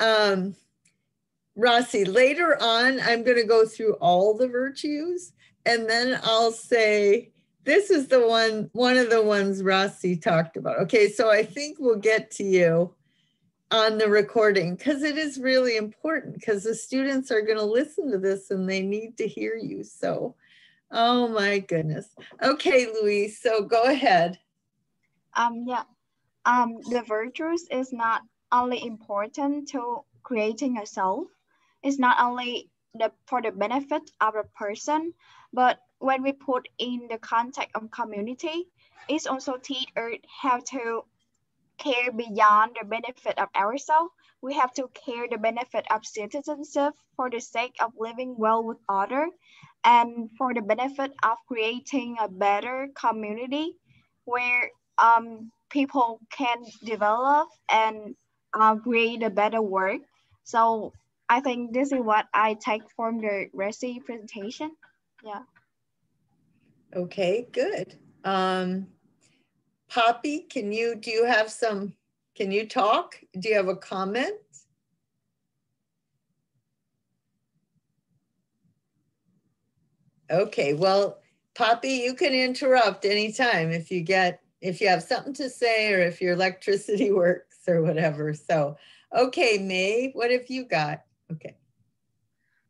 um, Rossi, later on, I'm going to go through all the virtues and then I'll say, this is the one, one of the ones Rossi talked about. Okay, so I think we'll get to you on the recording because it is really important because the students are going to listen to this and they need to hear you. So, oh my goodness. Okay, Louise, so go ahead. Um, yeah, um, the virtues is not only important to creating yourself. self, it's not only the, for the benefit of a person, but when we put in the context of community, it's also teach us how to care beyond the benefit of ourselves. We have to care the benefit of citizenship for the sake of living well with others and for the benefit of creating a better community where um, people can develop and uh, create a better work. So I think this is what I take from the Rossi presentation. Yeah. Okay, good. Um, Poppy, can you, do you have some, can you talk? Do you have a comment? Okay, well, Poppy, you can interrupt anytime if you get, if you have something to say or if your electricity works or whatever. So, okay, May, what have you got? Okay.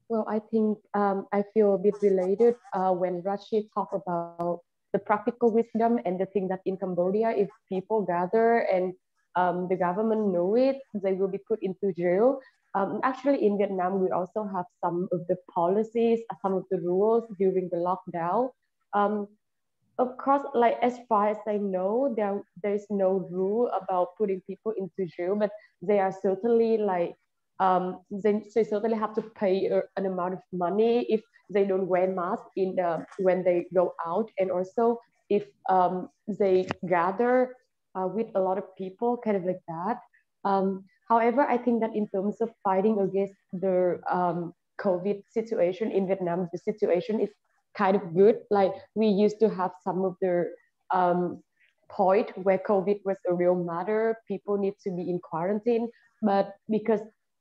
Well, I think um, I feel a bit related uh, when Rashid talked about the practical wisdom and the thing that in Cambodia, if people gather and um, the government know it, they will be put into jail. Um, actually, in Vietnam, we also have some of the policies, some of the rules during the lockdown. Um, of course, like as far as I know, there there is no rule about putting people into jail, but they are certainly like um, they, they certainly have to pay an amount of money if they don't wear mask in the, when they go out. And also if um, they gather uh, with a lot of people kind of like that. Um, however i think that in terms of fighting against the um, covid situation in vietnam the situation is kind of good like we used to have some of the um, point where covid was a real matter people need to be in quarantine but because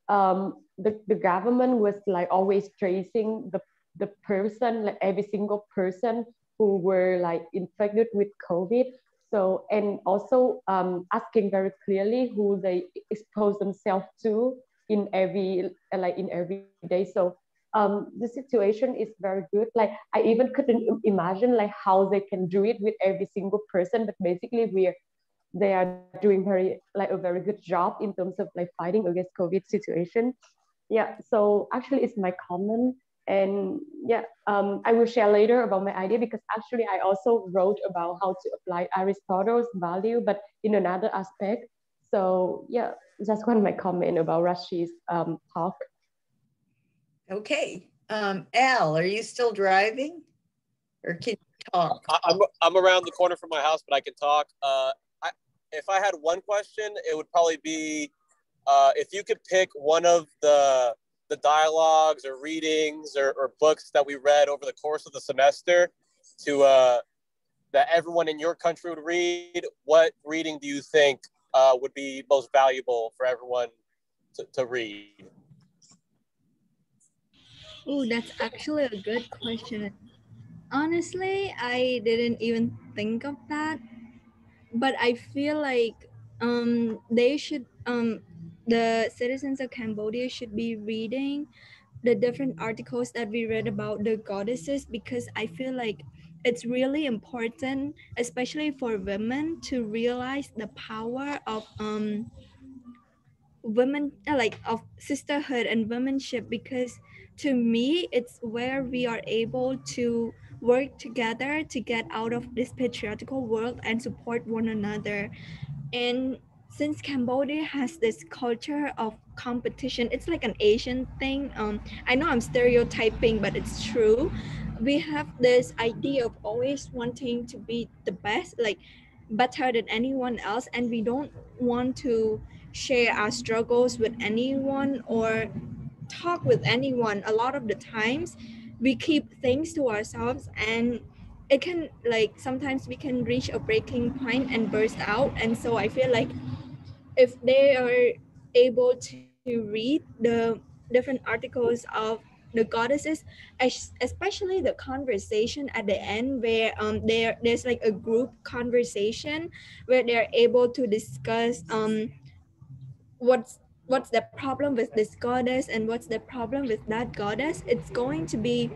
um, the, the government was like always tracing the, the person, like every single person who were like infected with COVID. So, and also um, asking very clearly who they expose themselves to in every, like in every day. So um, the situation is very good. Like I even couldn't imagine like how they can do it with every single person, but basically we're they are doing very like a very good job in terms of like fighting against COVID situation. Yeah, so actually it's my comment and yeah, um, I will share later about my idea because actually I also wrote about how to apply Aristotle's value, but in another aspect. So yeah, that's one of my comment about Rashi's um, talk. Okay, um, Al, are you still driving, or can you talk? I'm I'm around the corner from my house, but I can talk. Uh, I, if I had one question, it would probably be uh, if you could pick one of the the dialogues or readings or, or, books that we read over the course of the semester to uh, that everyone in your country would read. What reading do you think uh, would be most valuable for everyone to, to read? Oh, that's actually a good question. Honestly, I didn't even think of that but I feel like um, they should um, the citizens of Cambodia should be reading the different articles that we read about the goddesses because I feel like it's really important, especially for women, to realize the power of um, women, like of sisterhood and womanship. Because to me, it's where we are able to work together to get out of this patriarchal world and support one another. And since Cambodia has this culture of competition, it's like an Asian thing. Um, I know I'm stereotyping, but it's true. We have this idea of always wanting to be the best, like better than anyone else, and we don't want to share our struggles with anyone or talk with anyone a lot of the times we keep things to ourselves and it can like sometimes we can reach a breaking point and burst out. And so i feel like if they are able to read the different articles of the goddesses, especially the conversation at the end where um there there's like a group conversation where they're able to discuss um what's what's the problem with this goddess and what's the problem with that goddess. It's going to be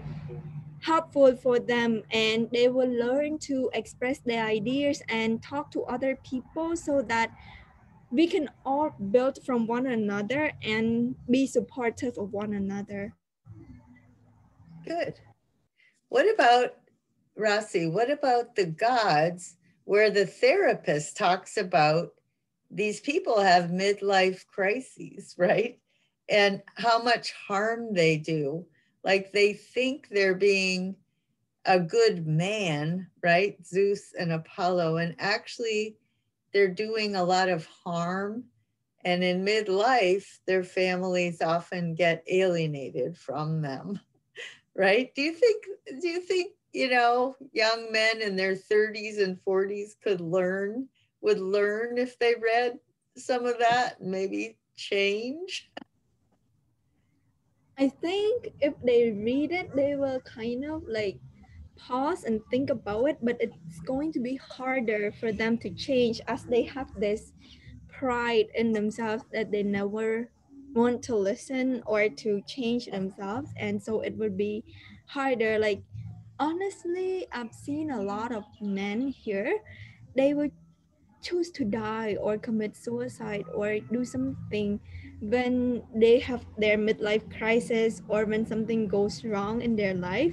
helpful for them and they will learn to express their ideas and talk to other people so that we can all build from one another and be supportive of one another. Good. What about, Rossi, what about the gods where the therapist talks about these people have midlife crises, right? And how much harm they do. Like they think they're being a good man, right? Zeus and Apollo, and actually they're doing a lot of harm. And in midlife, their families often get alienated from them right? Do you think, do you think, you know, young men in their 30s and 40s could learn, would learn if they read some of that, maybe change? I think if they read it, they will kind of like pause and think about it, but it's going to be harder for them to change as they have this pride in themselves that they never want to listen or to change themselves. And so it would be harder. Like honestly i've seen a lot of men here. They would choose to die or commit suicide or do something when they have their midlife crisis or when something goes wrong in their life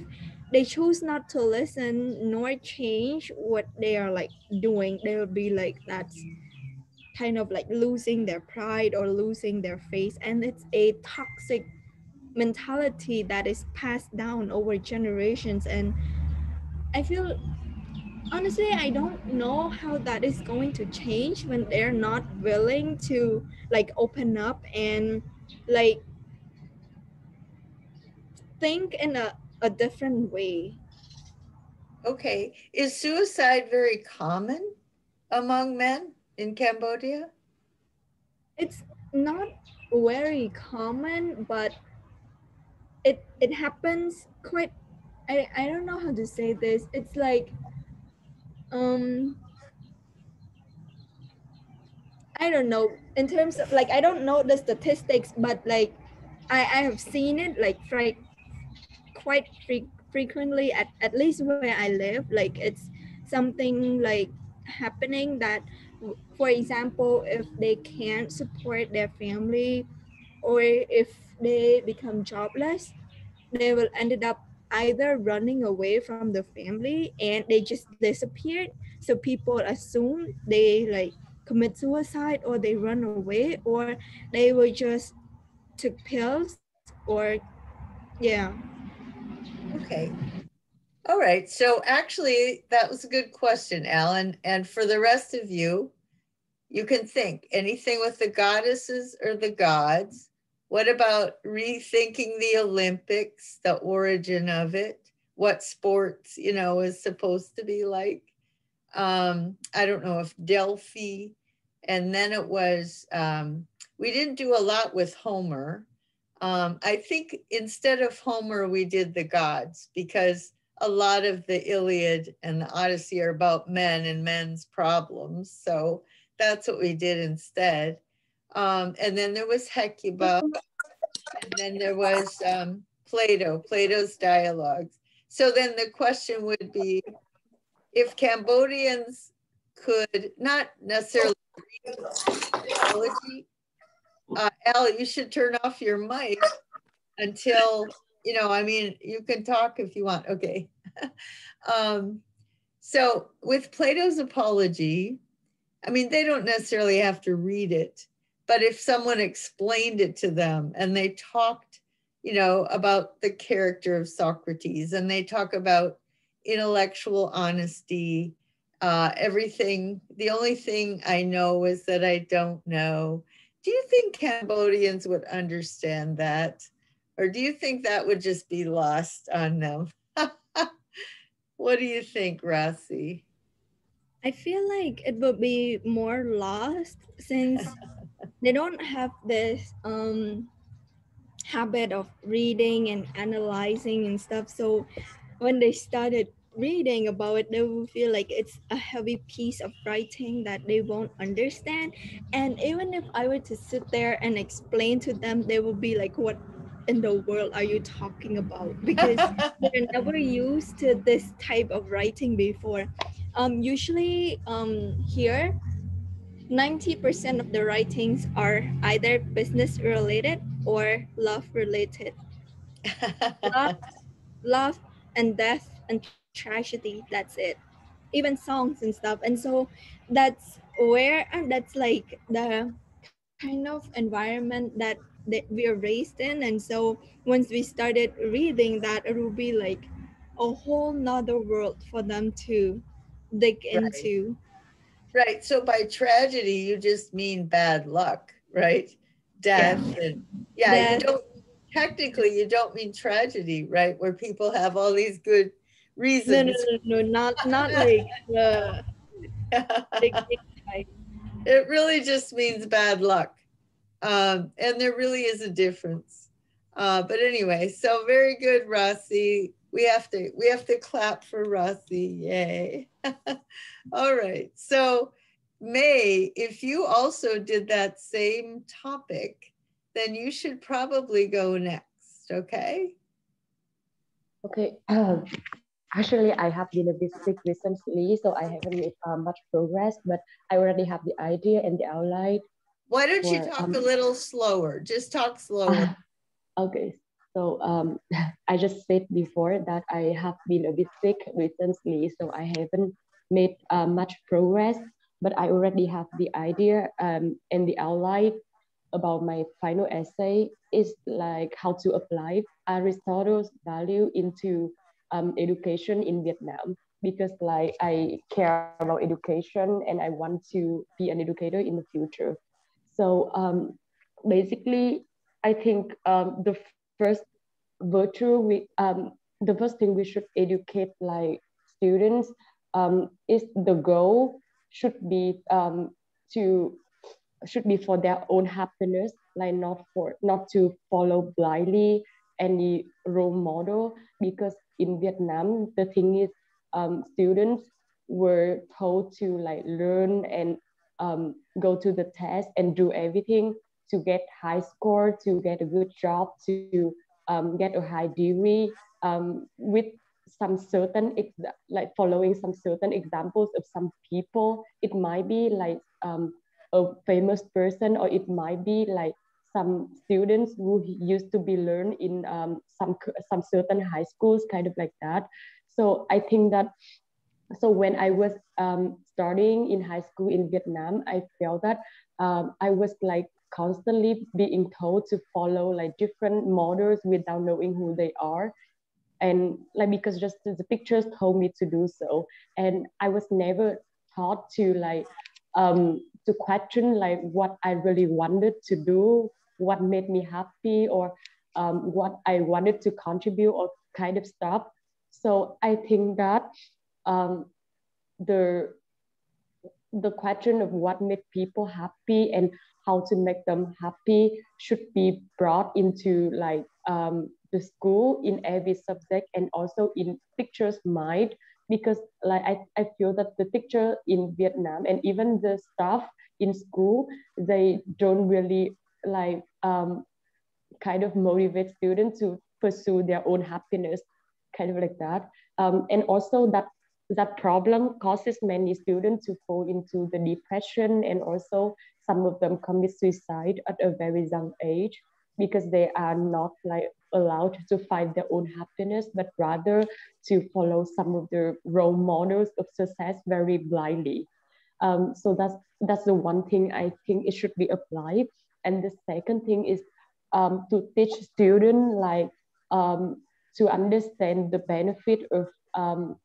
they choose not to listen nor change what they are like doing. They will be like that's kind of like losing their pride or losing their face and it's a toxic mentality that is passed down over generations. And i feel honestly i don't know how that is going to change when they're not willing to like open up and like think in a, a different way okay is suicide very common among men in Cambodia? It's not very common, but it it happens quite I, I don't know how to say this. It's like um I don't know in terms of like I don't know the statistics, but like I, I have seen it like right quite fre- frequently at, at least where I live. Like it's something like happening that for example, if they can't support their family or if they become jobless, they will ended up either running away from the family and they just disappeared. So people assume they like commit suicide or they run away or they will just took pills or yeah. Okay. All right. So actually, that was a good question, Alan. And for the rest of you, you can think anything with the goddesses or the gods. What about rethinking the Olympics, the origin of it, what sports, you know, is supposed to be like? Um, I don't know if Delphi, and then it was, um, we didn't do a lot with Homer. Um, I think instead of Homer, we did the gods because a lot of the Iliad and the Odyssey are about men and men's problems. So that's what we did instead. Um, and then there was Hecuba, and then there was um, Plato, Plato's dialogues. So then the question would be, if Cambodians could not necessarily read mythology, uh, Al, you should turn off your mic until, you know, I mean, you can talk if you want, okay. um, so with Plato's Apology, I mean, they don't necessarily have to read it, but if someone explained it to them and they talked, you know, about the character of Socrates and they talk about intellectual honesty, uh, everything, the only thing I know is that I don't know. Do you think Cambodians would understand that? Or do you think that would just be lost on them? what do you think, Rossi? I feel like it would be more lost since they don't have this um, habit of reading and analyzing and stuff. So when they started reading about it, they will feel like it's a heavy piece of writing that they won't understand. And even if I were to sit there and explain to them, they will be like, what in the world are you talking about? Because they're never used to this type of writing before. Um, usually um, here, 90% of the writings are either business related or love related. love, love and death and tragedy that's it even songs and stuff and so that's where and that's like the kind of environment that, that we are raised in and so once we started reading that it will be like a whole nother world for them to dig right. into right so by tragedy you just mean bad luck right death yeah. and yeah death. you don't technically you don't mean tragedy right where people have all these good reasons. No, no, no, no, not not like uh, it really just means bad luck. Um, and there really is a difference. Uh, but anyway, so very good, Rossi. We have to we have to clap for Rossi. Yay. All right. So May, if you also did that same topic, then you should probably go next. Okay. Okay. Um, Actually, I have been a bit sick recently, so I haven't made uh, much progress, but I already have the idea and the outline. Why don't for, you talk um, a little slower? Just talk slower. Uh, okay. So um, I just said before that I have been a bit sick recently, so I haven't made uh, much progress, but I already have the idea um, and the outline about my final essay is like how to apply Aristotle's value into um, education in Vietnam because like I care about education and I want to be an educator in the future. So um, basically, I think um, the first virtue we um, the first thing we should educate like students um, is the goal should be um, to should be for their own happiness, like not for not to follow blindly any role model. Because in Vietnam, the thing is, um, students were told to like learn and um, go to the test and do everything to get high score, to get a good job, to um, get a high degree um, with some certain, like following some certain examples of some people. It might be like um, a famous person or it might be like some students who used to be learned in um, some some certain high schools, kind of like that. So I think that so when I was um, starting in high school in Vietnam, I felt that um, I was like constantly being told to follow like different models without knowing who they are and like because just the pictures told me to do so and i was never taught to like um to question like what i really wanted to do what made me happy or um, what I wanted to contribute or kind of stuff. So I think that um, the the question of what made people happy and how to make them happy should be brought into like um, the school in every subject and also in teachers' mind because like I, I feel that the teacher in Vietnam and even the staff in school they don't really like um, kind of motivate students to pursue their own happiness, kind of like that. Um, and also that that problem causes many students to fall into the depression and also some of them commit suicide at a very young age because they are not like allowed to find their own happiness but rather to follow some of the role models of success very blindly um, so that's that's the one thing i think it should be applied and the second thing is um, to teach students like um, to understand the benefit of um,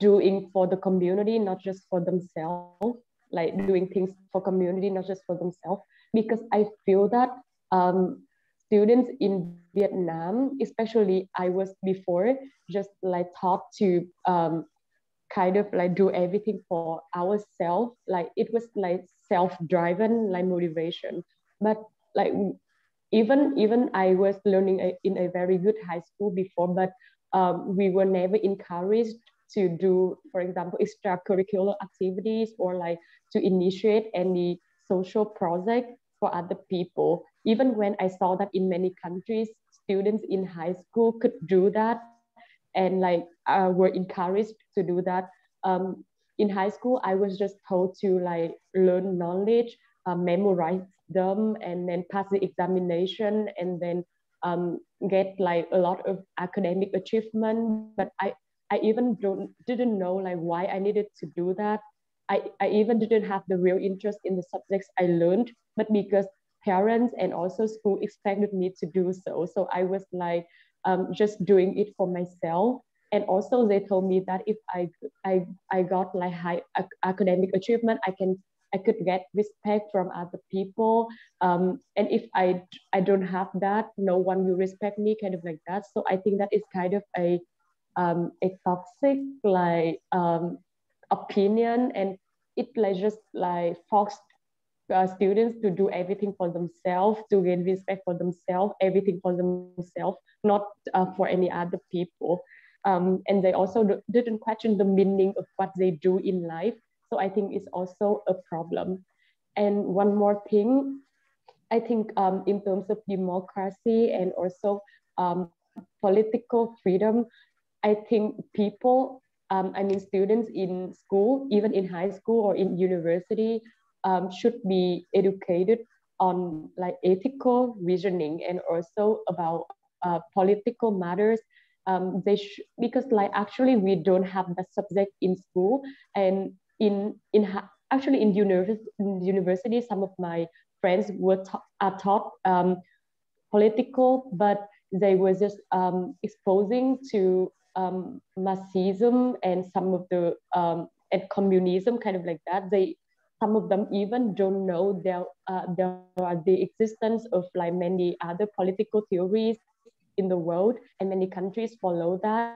doing for the community, not just for themselves, like doing things for community, not just for themselves. Because I feel that um, students in Vietnam, especially I was before, just like taught to um, kind of like do everything for ourselves. Like it was like self-driven like motivation. But like even even I was learning a, in a very good high school before, but um, we were never encouraged to do, for example, extracurricular activities or like to initiate any social project for other people. Even when I saw that in many countries, students in high school could do that and like uh, were encouraged to do that. Um, in high school, I was just told to like learn knowledge, uh, memorize them, and then pass the examination, and then um, get like a lot of academic achievement. But I, I even don't didn't know like why I needed to do that. I, I even didn't have the real interest in the subjects I learned, but because parents and also school expected me to do so. So I was like um, just doing it for myself. And also they told me that if I, I, I got like high academic achievement, I can I could get respect from other people. Um, and if I I don't have that, no one will respect me, kind of like that. So I think that is kind of a um, a toxic like um, opinion, and it like just like forced uh, students to do everything for themselves, to gain respect for themselves, everything for themselves, not uh, for any other people. Um, and they also didn't question the meaning of what they do in life. So I think it's also a problem. And one more thing, I think um, in terms of democracy and also um, political freedom, I think people, um, I mean students in school, even in high school or in university, um, should be educated on like ethical reasoning and also about uh, political matters. Um, they because like actually we don't have that subject in school and in in actually in, univers- in university some of my friends were ta- are taught um, political but they were just um, exposing to um, Marxism and some of the um, and communism kind of like that. They some of them even don't know there, uh, there are the existence of like many other political theories in the world and many countries follow that.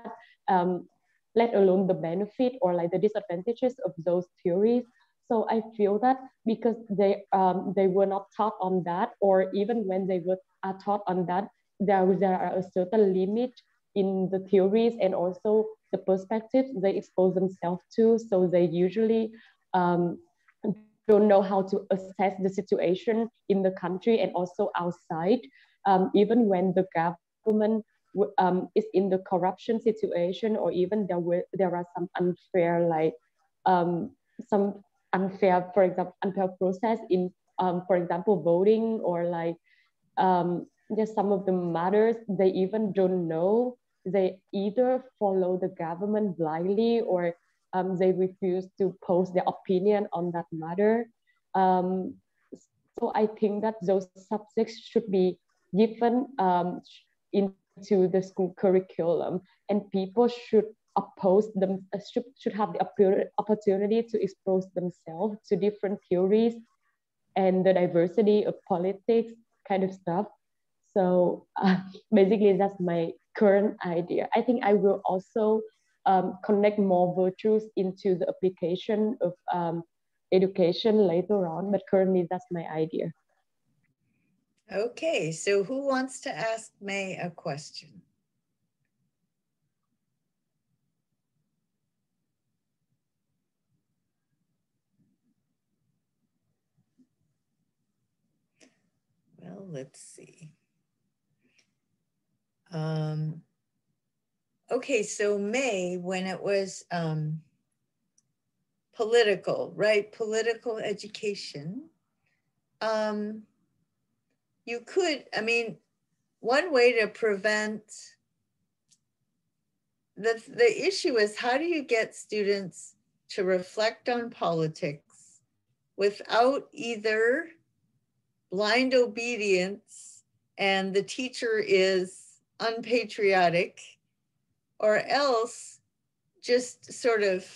Um, let alone the benefit or like the disadvantages of those theories. So i feel that because they um, they were not taught on that or even when they were are taught on that there, there are a certain limit in the theories and also the perspectives they expose themselves to. So they usually um, don't know how to assess the situation in the country and also outside, um, even when the government um, is in the corruption situation or even there, were, there are some unfair, like um, some unfair, for example, unfair process in, um, for example, voting or like um, just some of the matters they even don't know. They either follow the government blindly or um, they refuse to post their opinion on that matter. Um, so I think that those subjects should be given um, into the school curriculum and people should oppose them, uh, should, should have the opportunity to expose themselves to different theories and the diversity of politics kind of stuff. So uh, basically that's my current idea. I think I will also um, connect more virtues into the application of um, education later on, but currently that's my idea. Okay, so who wants to ask May a question? Well, let's see. Um, okay, so May, when it was um, political, right? Political education. Um, you could, I mean, one way to prevent the, the issue is how do you get students to reflect on politics without either blind obedience and the teacher is unpatriotic or else just sort of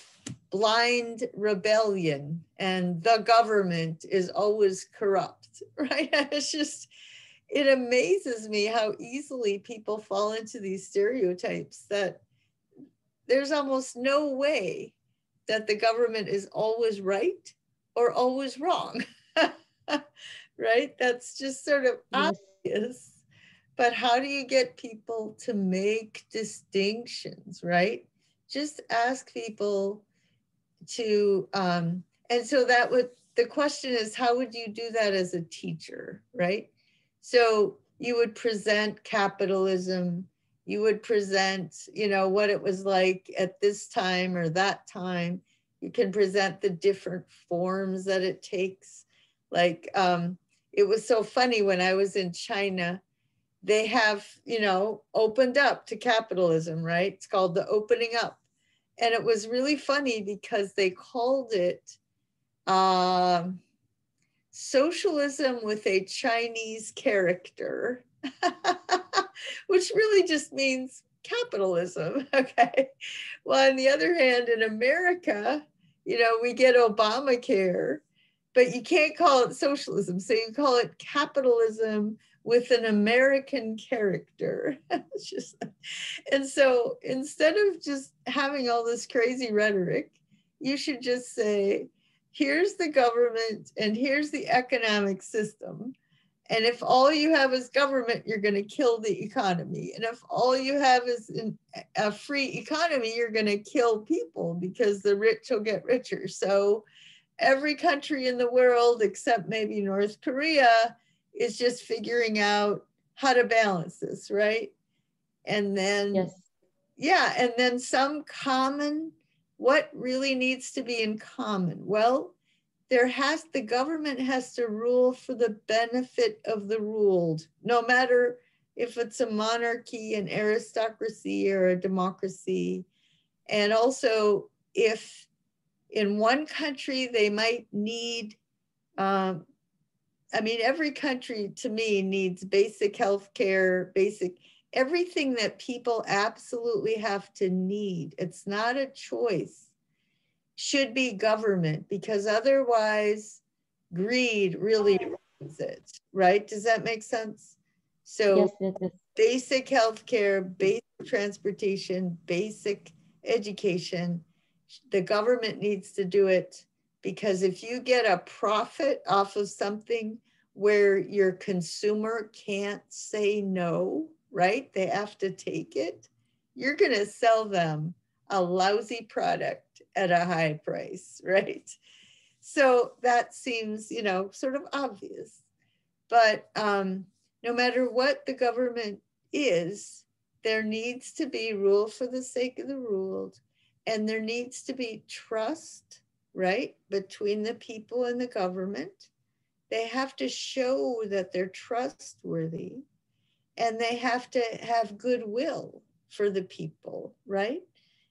blind rebellion and the government is always corrupt, right? It's just, it amazes me how easily people fall into these stereotypes that there's almost no way that the government is always right or always wrong. right? That's just sort of yes. obvious. But how do you get people to make distinctions, right? Just ask people to, um, and so that would, the question is, how would you do that as a teacher, right? So you would present capitalism, you would present, you know, what it was like at this time or that time. You can present the different forms that it takes. Like um, it was so funny when I was in China, they have, you know, opened up to capitalism, right? It's called the opening up. And it was really funny because they called it um, socialism with a Chinese character. which really just means capitalism. Okay. Well, on the other hand, in America, you know, we get Obamacare, but you can't call it socialism. So you call it capitalism with an American character. just, and so instead of just having all this crazy rhetoric, you should just say, here's the government and here's the economic system and if all you have is government, you're going to kill the economy. And if all you have is a free economy, you're going to kill people because the rich will get richer. So every country in the world, except maybe North Korea, is just figuring out how to balance this, right? And then, yes. yeah, and then some common, what really needs to be in common? Well, there has the government has to rule for the benefit of the ruled no matter if it's a monarchy an aristocracy or a democracy and also if in one country they might need um, i mean every country to me needs basic health care basic everything that people absolutely have to need it's not a choice should be government because otherwise greed really oh, runs it, right? Does that make sense? So yes, yes, yes. basic healthcare, basic transportation, basic education, the government needs to do it because if you get a profit off of something where your consumer can't say no, right? They have to take it. You're going to sell them a lousy product at a high price, right? So that seems, you know, sort of obvious. But um, no matter what the government is, there needs to be rule for the sake of the ruled, and there needs to be trust, right, between the people and the government. They have to show that they're trustworthy, and they have to have goodwill for the people, right?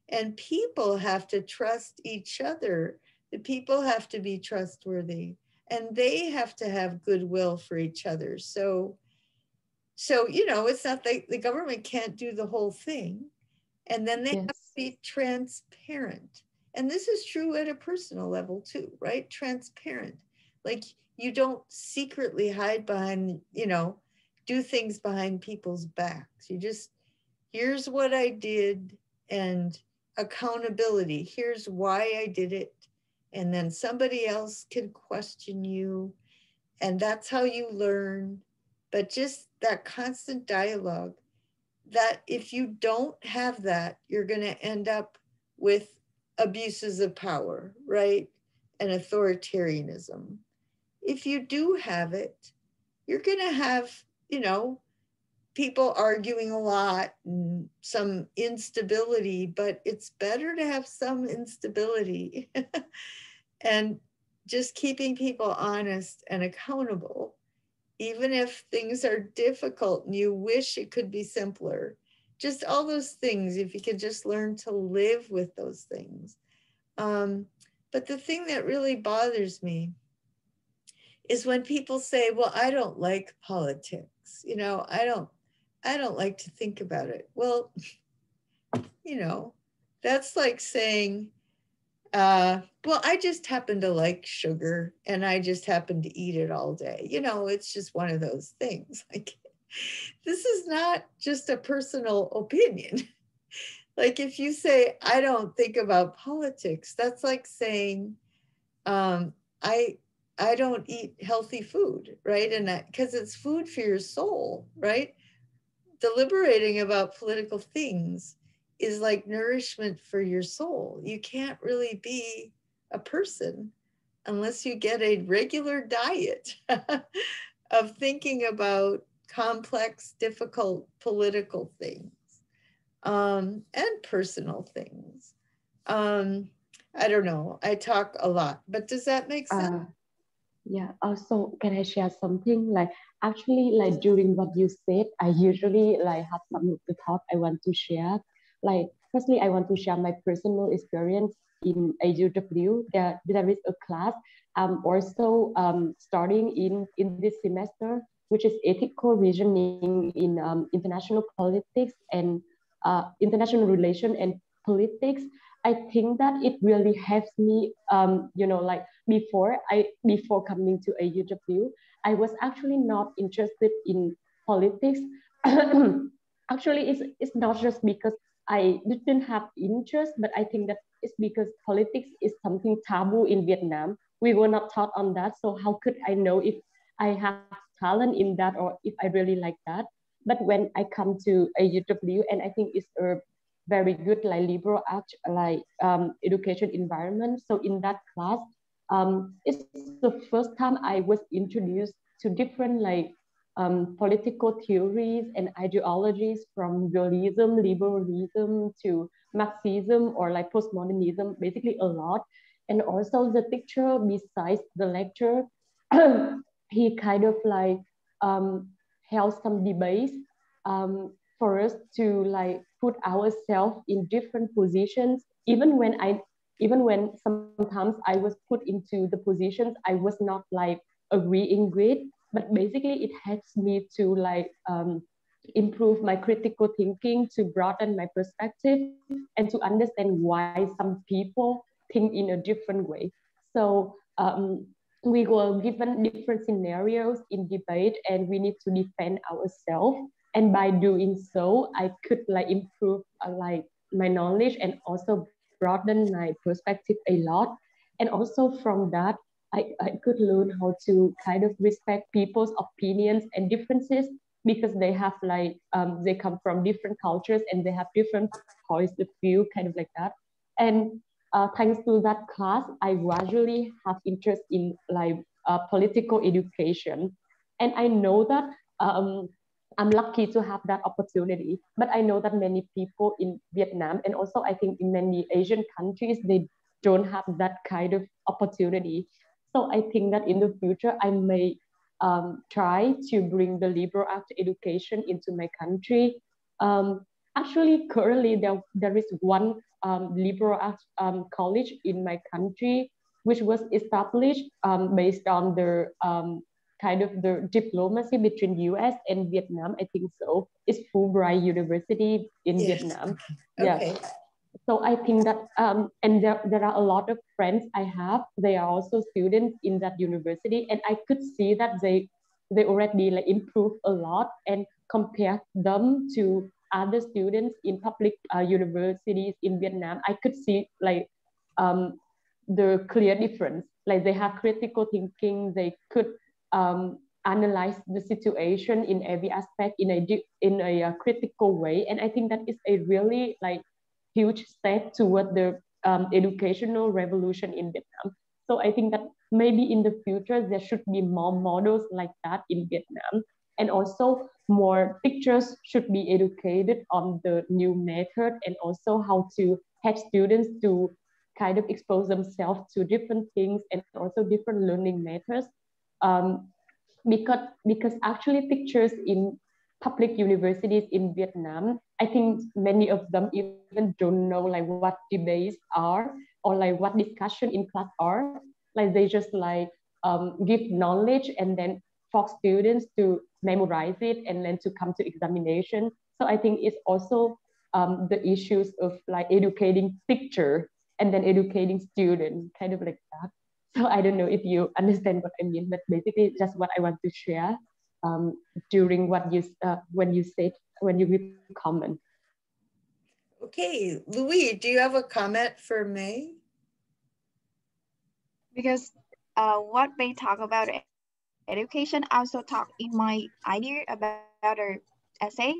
And people have to trust each other. The people have to be trustworthy and they have to have goodwill for each other. So, so you know, it's not like the government can't do the whole thing. And then they yes. have to be transparent. And this is true at a personal level too, right? Transparent. Like you don't secretly hide behind, you know, do things behind people's backs. You just, here's what I did. And accountability. Here's why I did it. And then somebody else can question you. And that's how you learn. But just that constant dialogue, that if you don't have that, you're going to end up with abuses of power, right? And authoritarianism. If you do have it, you're going to have, you know, people arguing a lot and some instability, but it's better to have some instability and just keeping people honest and accountable. Even if things are difficult and you wish it could be simpler, just all those things, if you could just learn to live with those things. Um, but the thing that really bothers me is when people say, well, I don't like politics. You know, I don't I don't like to think about it. Well, you know, that's like saying, uh, well, I just happen to like sugar and I just happen to eat it all day. You know, it's just one of those things. Like, this is not just a personal opinion. like if you say, I don't think about politics, that's like saying, um, I I don't eat healthy food, right? And because it's food for your soul, right? Deliberating about political things is like nourishment for your soul. You can't really be a person unless you get a regular diet of thinking about complex, difficult political things um, and personal things. Um, I don't know. I talk a lot, but does that make sense? Uh, yeah. Also, can I share something? Like actually, like during what you said, I usually like have some of the thought I want to share. Like firstly, I want to share my personal experience in AUW. There, there is a class um also um starting in in this semester, which is ethical reasoning in um, international politics and uh, international relation and politics. I think that it really helps me, um, you know, like before I before coming to AUW, I was actually not interested in politics. actually, it's, it's not just because I didn't have interest, but I think that it's because politics is something taboo in Vietnam. We were not taught on that. So how could I know if I have talent in that or if I really like that? But when I come to AUW, and I think it's a very good like liberal arts like um, education environment. So in that class, um, it's the first time I was introduced to different like um, political theories and ideologies from realism, liberalism to Marxism or like postmodernism, basically a lot. And also the teacher, besides the lecture, he kind of like um, held some debates um, for us to like put ourselves in different positions. Even when i even when sometimes i was put into the positions i was not like agreeing with but basically it helps me to like um, improve my critical thinking to broaden my perspective and to understand why some people think in a different way. So um, we were given different scenarios in debate and we need to defend ourselves. And by doing so i could like improve uh, like my knowledge and also broaden my perspective a lot. And also from that I, I could learn how to kind of respect people's opinions and differences because they have like um, they come from different cultures and they have different points of view kind of like that. And uh, thanks to that class i gradually have interest in like uh, political education and i know that um, I'm lucky to have that opportunity. But I know that many people in Vietnam and also I think in many Asian countries, they don't have that kind of opportunity. So I think that in the future, I may um, try to bring the liberal arts education into my country. Um, actually, currently there, there is one um, liberal arts um, college in my country, which was established um, based on the um, kind of the diplomacy between US and Vietnam, I think so, is Fulbright University in yes. Vietnam. Okay. Yeah. So I think that, um, and there, there are a lot of friends I have, they are also students in that university. And I could see that they, they already like improved a lot and compare them to other students in public uh, universities in Vietnam, I could see like um, the clear difference. Like they have critical thinking, they could um, analyze the situation in every aspect in a in a, uh, critical way. And i think that is a really like huge step toward the um, educational revolution in vietnam. So i think that maybe in the future there should be more models like that in vietnam. And also more teachers should be educated on the new method and also how to help students to kind of expose themselves to different things and also different learning methods um, because because actually teachers in public universities in Vietnam, I think many of them even don't know like what debates are or like what discussion in class are. Like they just like um, give knowledge and then for students to memorize it and then to come to examination. So I think it's also um, the issues of like educating teacher and then educating students, kind of like that. So I don't know if you understand what I mean, but basically just what I want to share um, during what you uh, when you said when you comment. Okay, Louis, do you have a comment for May? Because uh, what May talk about education, I also talk in my idea about our essay.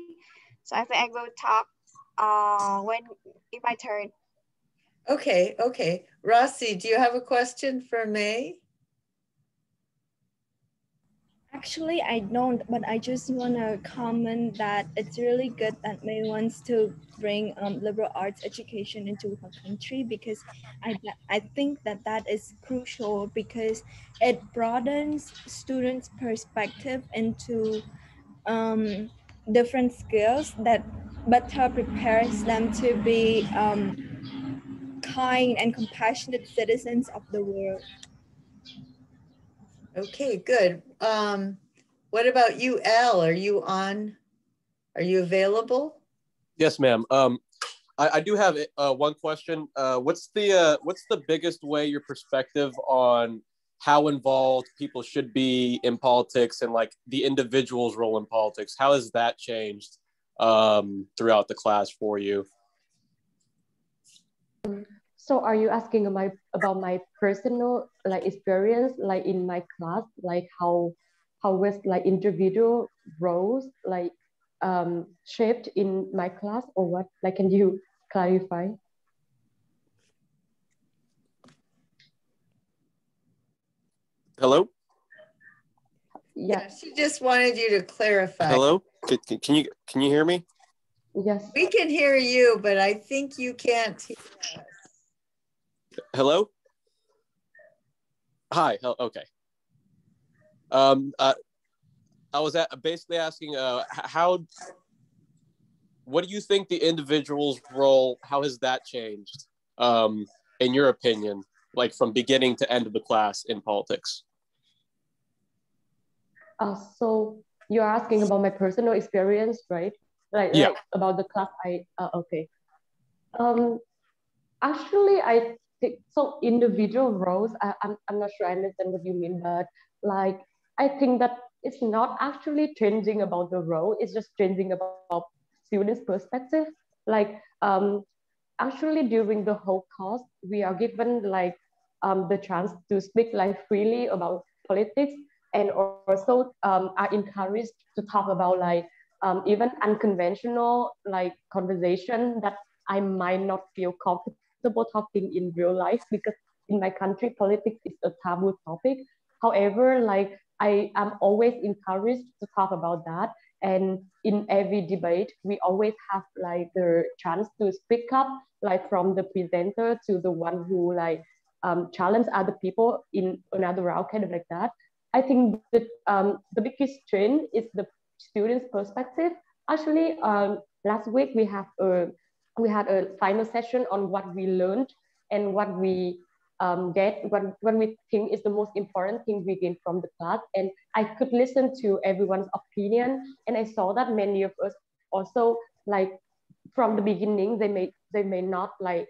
So I think I will talk uh, when in my turn. Okay, okay. Rossi, do you have a question for May? Actually, I don't, but I just want to comment that it's really good that May wants to bring um, liberal arts education into her country because I, I think that that is crucial because it broadens students' perspective into um, different skills that better prepares them to be um, kind and compassionate citizens of the world. Okay, good. Um, what about you, Al? Are you on? Are you available? Yes, ma'am. Um, I, I do have uh, one question. Uh, what's the uh, what's the biggest way your perspective on how involved people should be in politics and like the individual's role in politics? How has that changed um, throughout the class for you? So are you asking my about my personal like experience like in my class, like how how was like individual roles like um, shaped in my class or what? Like can you clarify? Hello? Yeah. She just wanted you to clarify. Hello? Can, can you can you hear me? Yes. We can hear you, but I think you can't hear us. Hello? Hi, okay. Um, uh, I was at, basically asking uh, how, what do you think the individual's role, how has that changed um, in your opinion, like from beginning to end of the class in politics? Uh, so you're asking about my personal experience, right? Like, yeah. like about the class I, uh, okay. Um, actually, I so individual roles I, I'm, I'm not sure i understand what you mean but like i think that it's not actually changing about the role it's just changing about students perspective. Like um actually during the whole course we are given like um, the chance to speak like freely about politics and also um, are encouraged to talk about like um, even unconventional like conversation that I might not feel comfortable comfortable talking in real life because in my country, politics is a taboo topic. However, like I am always encouraged to talk about that. And in every debate, we always have like the chance to speak up, like from the presenter to the one who like um, challenge other people in another round, kind of like that. I think that um, the biggest trend is the students' perspective. Actually, um, last week we have a we had a final session on what we learned and what we um, get, what, what we think is the most important thing we gain from the class. And I could listen to everyone's opinion. And I saw that many of us also like from the beginning, they may, they may not like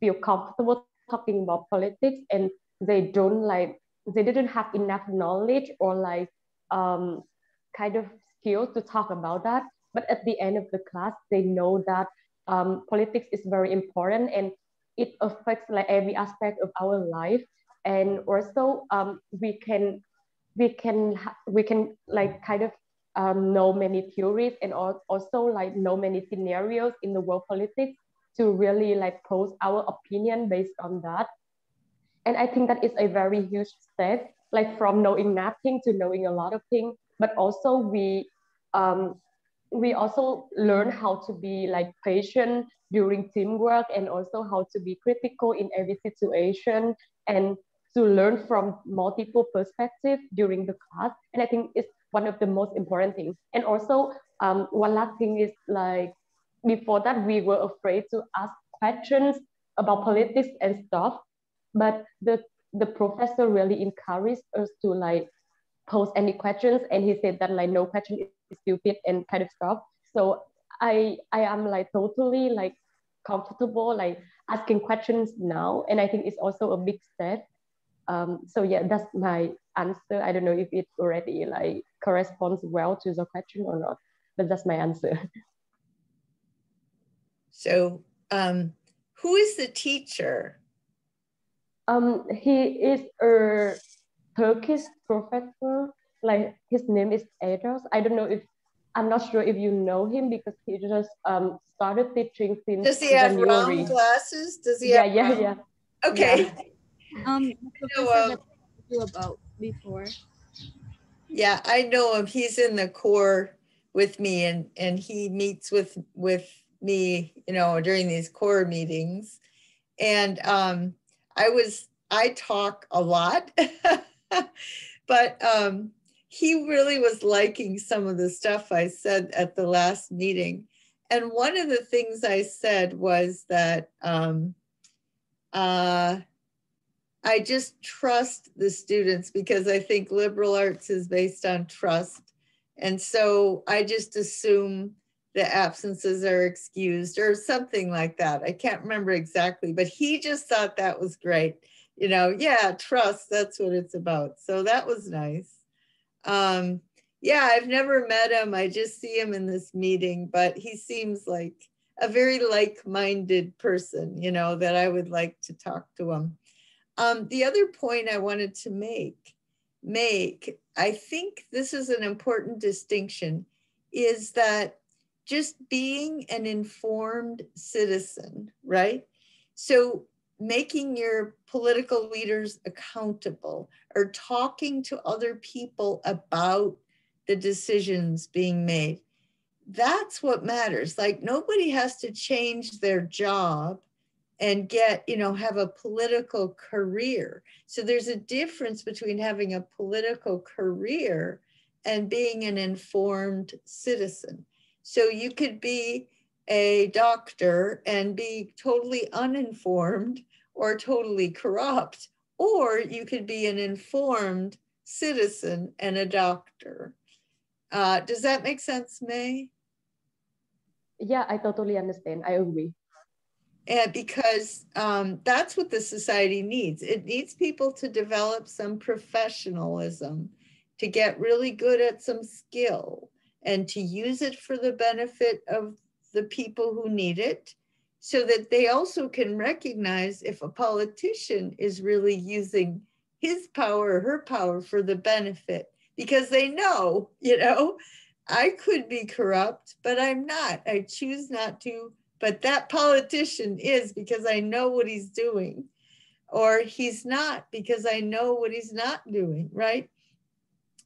feel comfortable talking about politics and they don't like, they didn't have enough knowledge or like um, kind of skills to talk about that. But at the end of the class, they know that um, politics is very important and it affects like every aspect of our life. And also um, we can we can we can like kind of um, know many theories and also like know many scenarios in the world politics to really like pose our opinion based on that. And i think that is a very huge step like from knowing nothing to knowing a lot of things but also we um, we also learn how to be like patient during teamwork and also how to be critical in every situation and to learn from multiple perspectives during the class. And I think it's one of the most important things. And also um, one last thing is like before that we were afraid to ask questions about politics and stuff, but the the professor really encouraged us to like pose any questions and he said that like no question stupid and kind of stuff so i i am like totally like comfortable like asking questions now and i think it's also a big step um so yeah that's my answer i don't know if it already like corresponds well to the question or not but that's my answer so um, who is the teacher? Um, he is a Turkish professor. Like his name is Eros. I don't know if I'm not sure if you know him because he just um, started teaching since Does he have January. round glasses? Does he? Yeah, have yeah, round? yeah. Okay. Yeah. Um, professor know, uh, about before. Yeah, I know him. He's in the core with me, and and he meets with with me, you know, during these core meetings, and um, I was I talk a lot, but um, he really was liking some of the stuff I said at the last meeting. And one of the things I said was that um, uh, I just trust the students because I think liberal arts is based on trust. And so I just assume the absences are excused or something like that. I can't remember exactly, but he just thought that was great. You know, yeah, trust, that's what it's about. So that was nice. Um, yeah, I've never met him. I just see him in this meeting, but he seems like a very like-minded person, you know, that I would like to talk to him. Um, the other point I wanted to make, make, I think this is an important distinction, is that just being an informed citizen, right? So making your political leaders accountable or talking to other people about the decisions being made. That's what matters. Like nobody has to change their job and get, you know, have a political career. So there's a difference between having a political career and being an informed citizen. So you could be a doctor and be totally uninformed or totally corrupt, or you could be an informed citizen and a doctor. Uh, does that make sense, May? Yeah, I totally understand. I agree. And because um, that's what the society needs. It needs people to develop some professionalism, to get really good at some skill, and to use it for the benefit of the people who need it so that they also can recognize if a politician is really using his power or her power for the benefit because they know, you know, I could be corrupt, but I'm not. I choose not to. But that politician is because I know what he's doing, or he's not because I know what he's not doing, right?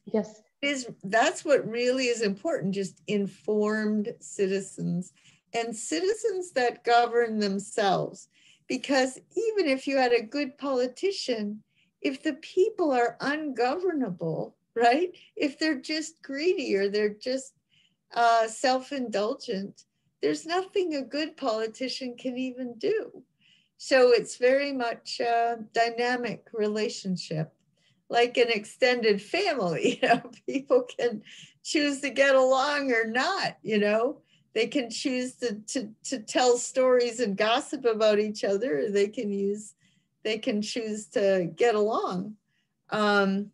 Yes. Is that's what really is important, just informed citizens and citizens that govern themselves. Because even if you had a good politician, if the people are ungovernable, right? If they're just greedy or they're just uh, self indulgent, there's nothing a good politician can even do. So it's very much a dynamic relationship, like an extended family. You know, people can choose to get along or not, you know. They can choose to, to, to tell stories and gossip about each other. they can use, they can choose to get along. Um,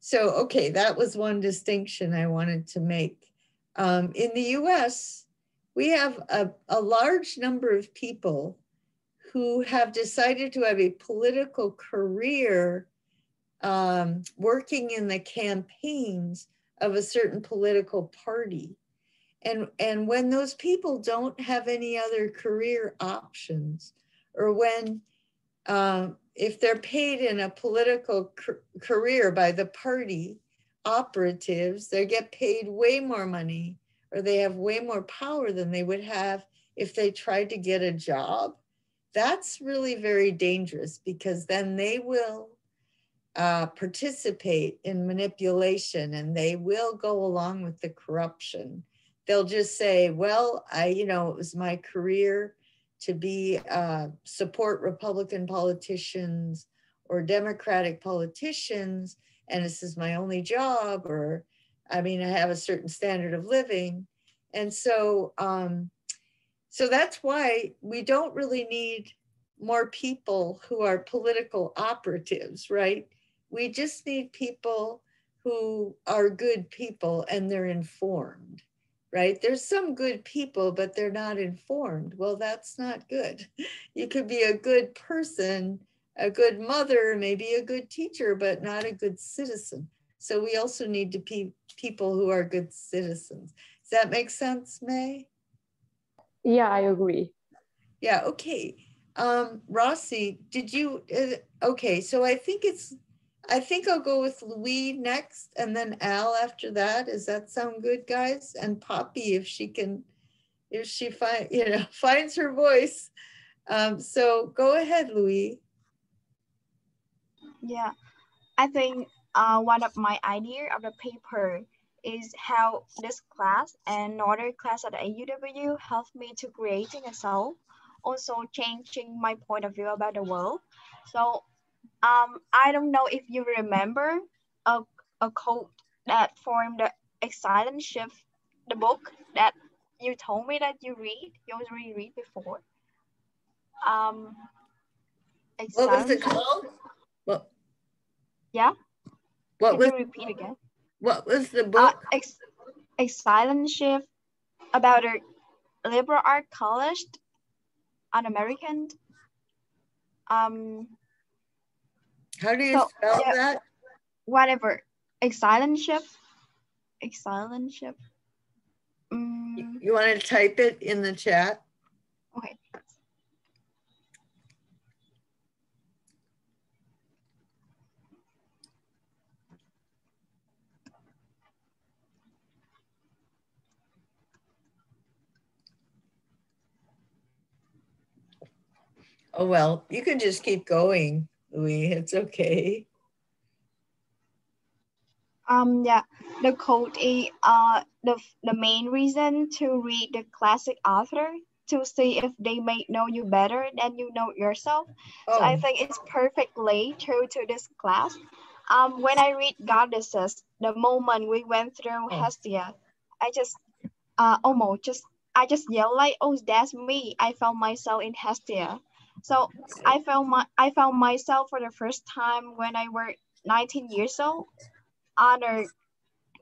so, okay, that was one distinction I wanted to make. Um, in the US, we have a, a large number of people who have decided to have a political career um, working in the campaigns of a certain political party and and when those people don't have any other career options or when um, if they're paid in a political career by the party operatives they get paid way more money or they have way more power than they would have if they tried to get a job that's really very dangerous because then they will uh, participate in manipulation and they will go along with the corruption they'll just say, well, I, you know, it was my career to be uh, support Republican politicians or Democratic politicians, and this is my only job, or I mean, I have a certain standard of living, and so, um, so that's why we don't really need more people who are political operatives, right? We just need people who are good people and they're informed right? There's some good people, but they're not informed. Well, that's not good. You could be a good person, a good mother, maybe a good teacher, but not a good citizen. So we also need to be people who are good citizens. Does that make sense, May? Yeah, I agree. Yeah, okay. Um, Rossi, did you, uh, okay, so I think it's, I think I'll go with Louis next and then Al after that. Does that sound good, guys? And Poppy, if she can, if she find, you know, finds her voice. Um, so go ahead, Louis. Yeah, I think uh, one of my idea of the paper is how this class and another class at AUW helped me to creating a self also changing my point of view about the world. So um, I don't know if you remember a, a quote that formed the exciting shift, the book that you told me that you read, you already read before. Um, what was it called? What? Yeah. What Can was? repeat again? What was the Uh, book? ex, a silent shift about a liberal art college an American. Um, How do you so, spell yeah. that? whatever. Excellent Sheep. Excellent Sheep. Mm, You want to type it in the chat? okay. Oh, well, you can just keep going, Louis. It's okay. Um, yeah, the code is uh the the main reason to read the classic author to see if they may know you better than you know yourself. So I Oh, think it's perfectly true to this class. Um, when I read Goddesses, the moment we went through Oh. Hestia, I just uh almost just I just yelled like, oh, that's me. I found myself in Hestia. So I found my I found myself for the first time when I were 19 years old on a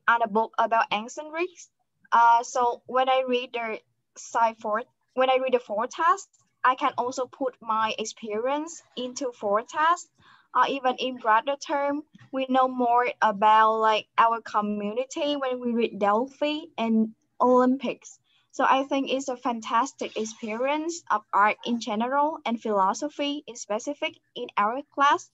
on a book about ancient Greeks. Uh, so when I read the side for when I read the forecast, I can also put my experience into forecast. Uh, even in broader term, we know more about like our community when we read Delphi and Olympics. So I think it's a fantastic experience of art in general and philosophy in specific in our class.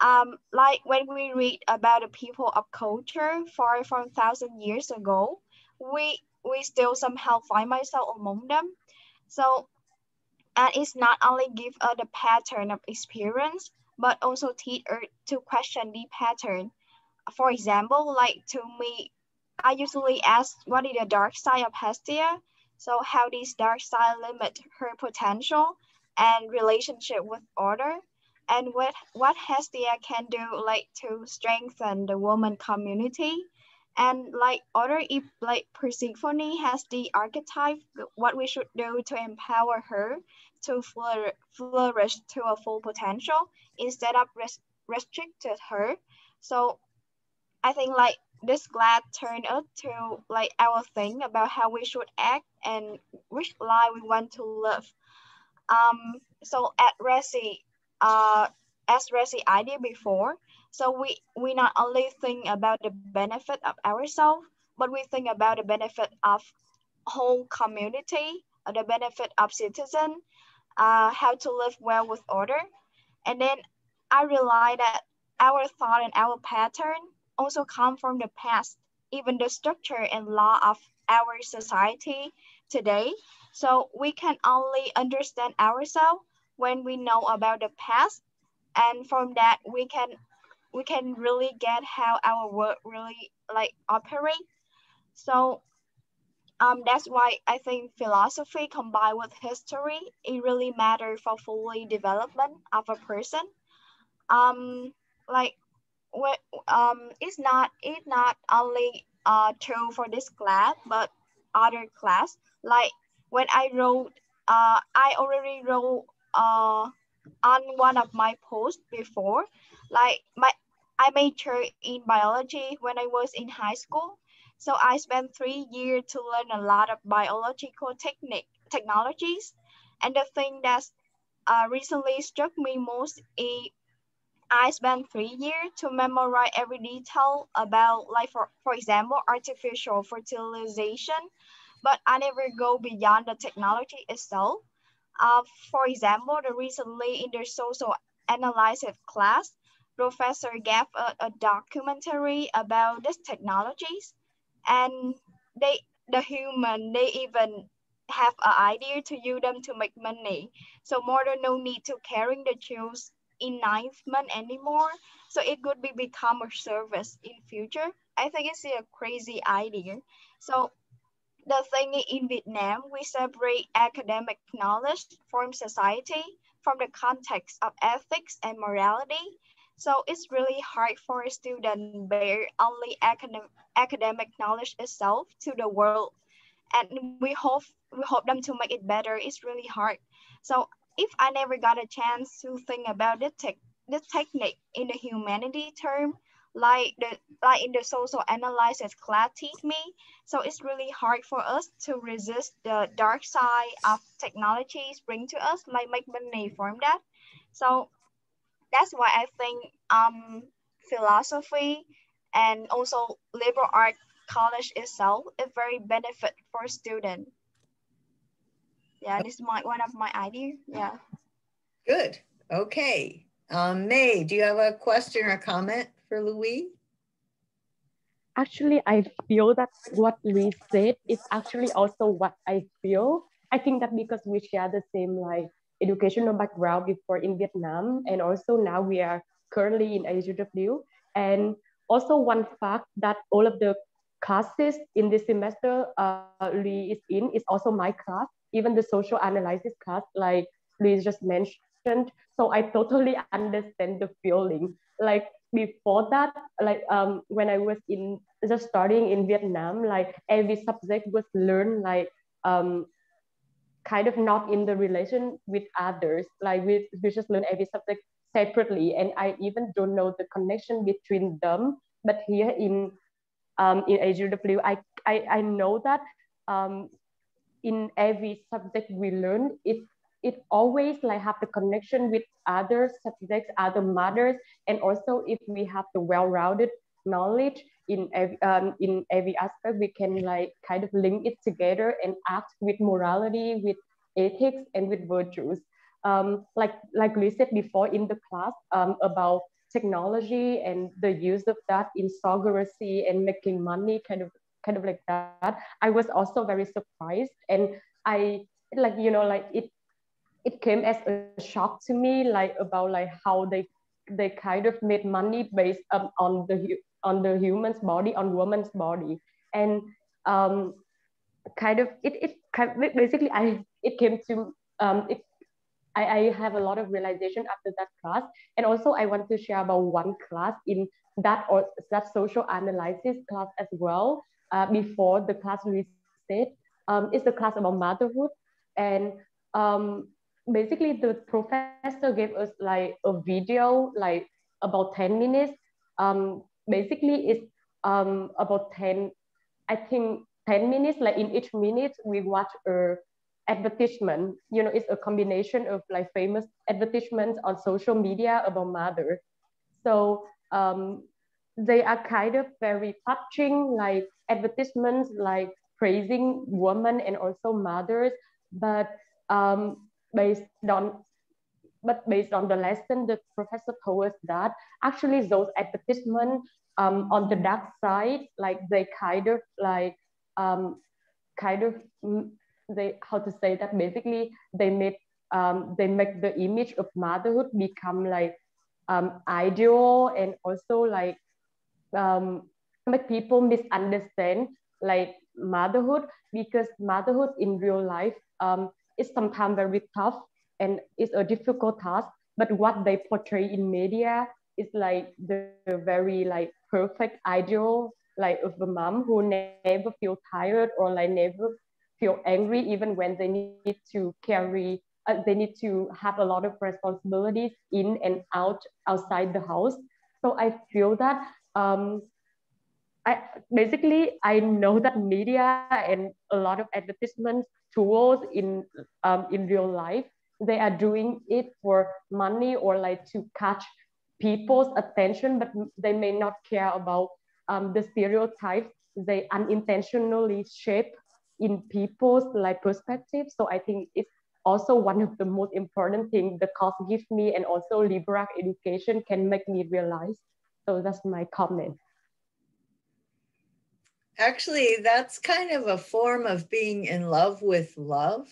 Um, like when we read about the people of culture far from thousand years ago, we we still somehow find myself among them. So and it's not only give us the pattern of experience, but also teach us to question the pattern. For example, like to me, I usually ask what is the dark side of Hestia? So how does dark side limit her potential and relationship with order? And what, what Hestia can do like to strengthen the woman community? And like order, if like Persephone has the archetype, what we should do to empower her to flour- flourish to a full potential instead of res- restricted her. So I think like this glad turned us to like our thing about how we should act and which life we want to live. Um, so at Rossi, uh, as Rossi idea before, so we we not only think about the benefit of ourselves, but we think about the benefit of whole community, uh, the benefit of citizen, uh, how to live well with order, and then I realized that our thought and our pattern also come from the past, even the structure and law of our society today. So we can only understand ourselves when we know about the past, and from that we can we can really get how our world really like operate. So um, that's why I think philosophy combined with history, it really matters for fully development of a person. Um, like what um, it's not it's not only uh true for this class, but other class. Like when I wrote, uh, I already wrote uh on one of my posts before, like my I majored in biology when I was in high school. So I spent three years to learn a lot of biological technique technologies. And the thing that uh, recently struck me most is I spent three years to memorize every detail about, like for, for example, artificial fertilization, but I never go beyond the technology itself. Uh, for example, the recently in the social analysis class, professor gave a, a documentary about these technologies and they the human they even have an idea to use them to make money so more than no need to carrying the chills month anymore so it could be become a service in future i think it's a crazy idea so the thing in vietnam we separate academic knowledge from society from the context of ethics and morality so it's really hard for a student bear only academic academic knowledge itself to the world. And we hope we hope them to make it better. It's really hard. So if I never got a chance to think about the tech the technique in the humanity term, like the like in the social analysis class teach me. So it's really hard for us to resist the dark side of technologies bring to us, like make money from that. So that's why I think um, philosophy and also liberal art college itself is very benefit for student. Yeah, this is my one of my idea. Yeah. Good. Okay. Um, May, do you have a question or comment for Louis? Actually, I feel that what we said is actually also what I feel. I think that because we share the same like educational background before in Vietnam, and also now we are currently in AUW. And also one fact that all of the classes in this semester uh, Lee is in is also my class, even the social analysis class, like Lee just mentioned. So I totally understand the feeling. Like before that, like um, when I was in just starting in Vietnam, like every subject was learned like um, kind of not in the relation with others. Like we, we just learn every subject separately, and I even don't know the connection between them. But here in um, in AUW, I, I, I know that um, in every subject we learn, it it always like have the connection with other subjects, other matters, and also if we have the well-rounded knowledge in every um, in every aspect, we can like kind of link it together and act with morality, with ethics, and with virtues. Um, like like we said before in the class um, about technology and the use of that in surrogacy and making money, kind of kind of like that. I was also very surprised, and I like you know like it it came as a shock to me like about like how they they kind of made money based um, on the on the human's body on woman's body. And um, kind of it, it kind of, basically i it came to um, it I, I have a lot of realization after that class. And also i want to share about one class in that or that social analysis class as well uh, before the class we said um, it's the class about motherhood. And um, basically the professor gave us like a video like about 10 minutes. Um, basically it's um, about 10 i think 10 minutes like in each minute we watch a advertisement. You know it's a combination of like famous advertisements on social media about mother. So um, they are kind of very touching like advertisements like praising women and also mothers but um, based on but based on the lesson the professor told us that actually those advertisements um, on the dark side like they kind of like um, kind of they how to say that? Basically they made um, they make the image of motherhood become like um, ideal and also like um, make people misunderstand like motherhood because motherhood in real life um, is sometimes very tough and it's a difficult task but what they portray in media is like the, the very like perfect ideal like of a mom who never feel tired or like never feel angry even when they need to carry uh, they need to have a lot of responsibilities in and out outside the house. So i feel that um, I basically I know that media and a lot of advertisement tools in um, in real life they are doing it for money or like to catch people's attention, but they may not care about um, the stereotypes they unintentionally shape in people's like perspective. So I think it's also one of the most important things the course gives me and also liberal education can make me realize. So that's my comment. Actually, that's kind of a form of being in love with love.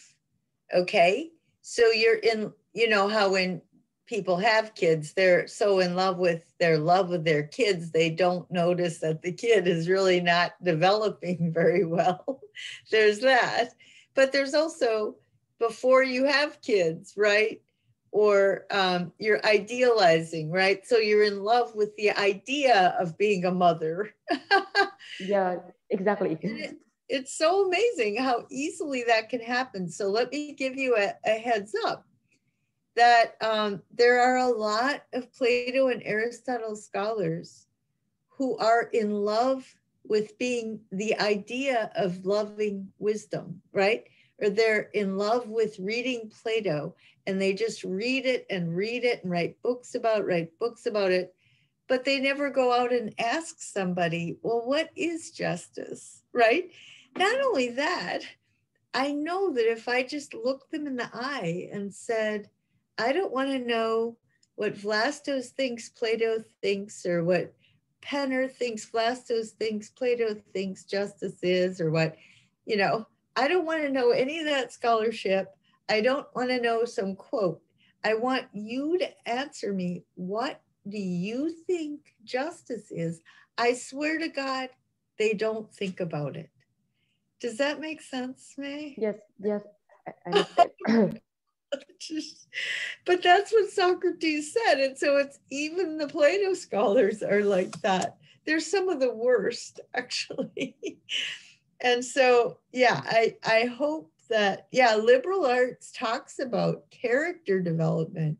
Okay. So you're in, you know, how when people have kids, they're so in love with their love with their kids, they don't notice that the kid is really not developing very well. there's that. But there's also before you have kids, right? Or um, you're idealizing, right? So you're in love with the idea of being a mother. yeah, exactly. It, it's so amazing how easily that can happen. So let me give you a, a heads up that um, there are a lot of Plato and Aristotle scholars who are in love with being the idea of loving wisdom, right? Or they're in love with reading Plato and they just read it and read it and write books about, write books about it, but they never go out and ask somebody, well, what is justice, right? Not only that, I know that if I just looked them in the eye and said, I don't want to know what Vlastos thinks Plato thinks or what Penner thinks Vlastos thinks Plato thinks justice is or what, you know, I don't want to know any of that scholarship. I don't want to know some quote. I want you to answer me what do you think justice is? I swear to God, they don't think about it. Does that make sense, May? Yes, yes. but that's what Socrates said. And so it's even the Plato scholars are like that. They're some of the worst, actually. And so, yeah, I, I hope that, yeah, liberal arts talks about character development.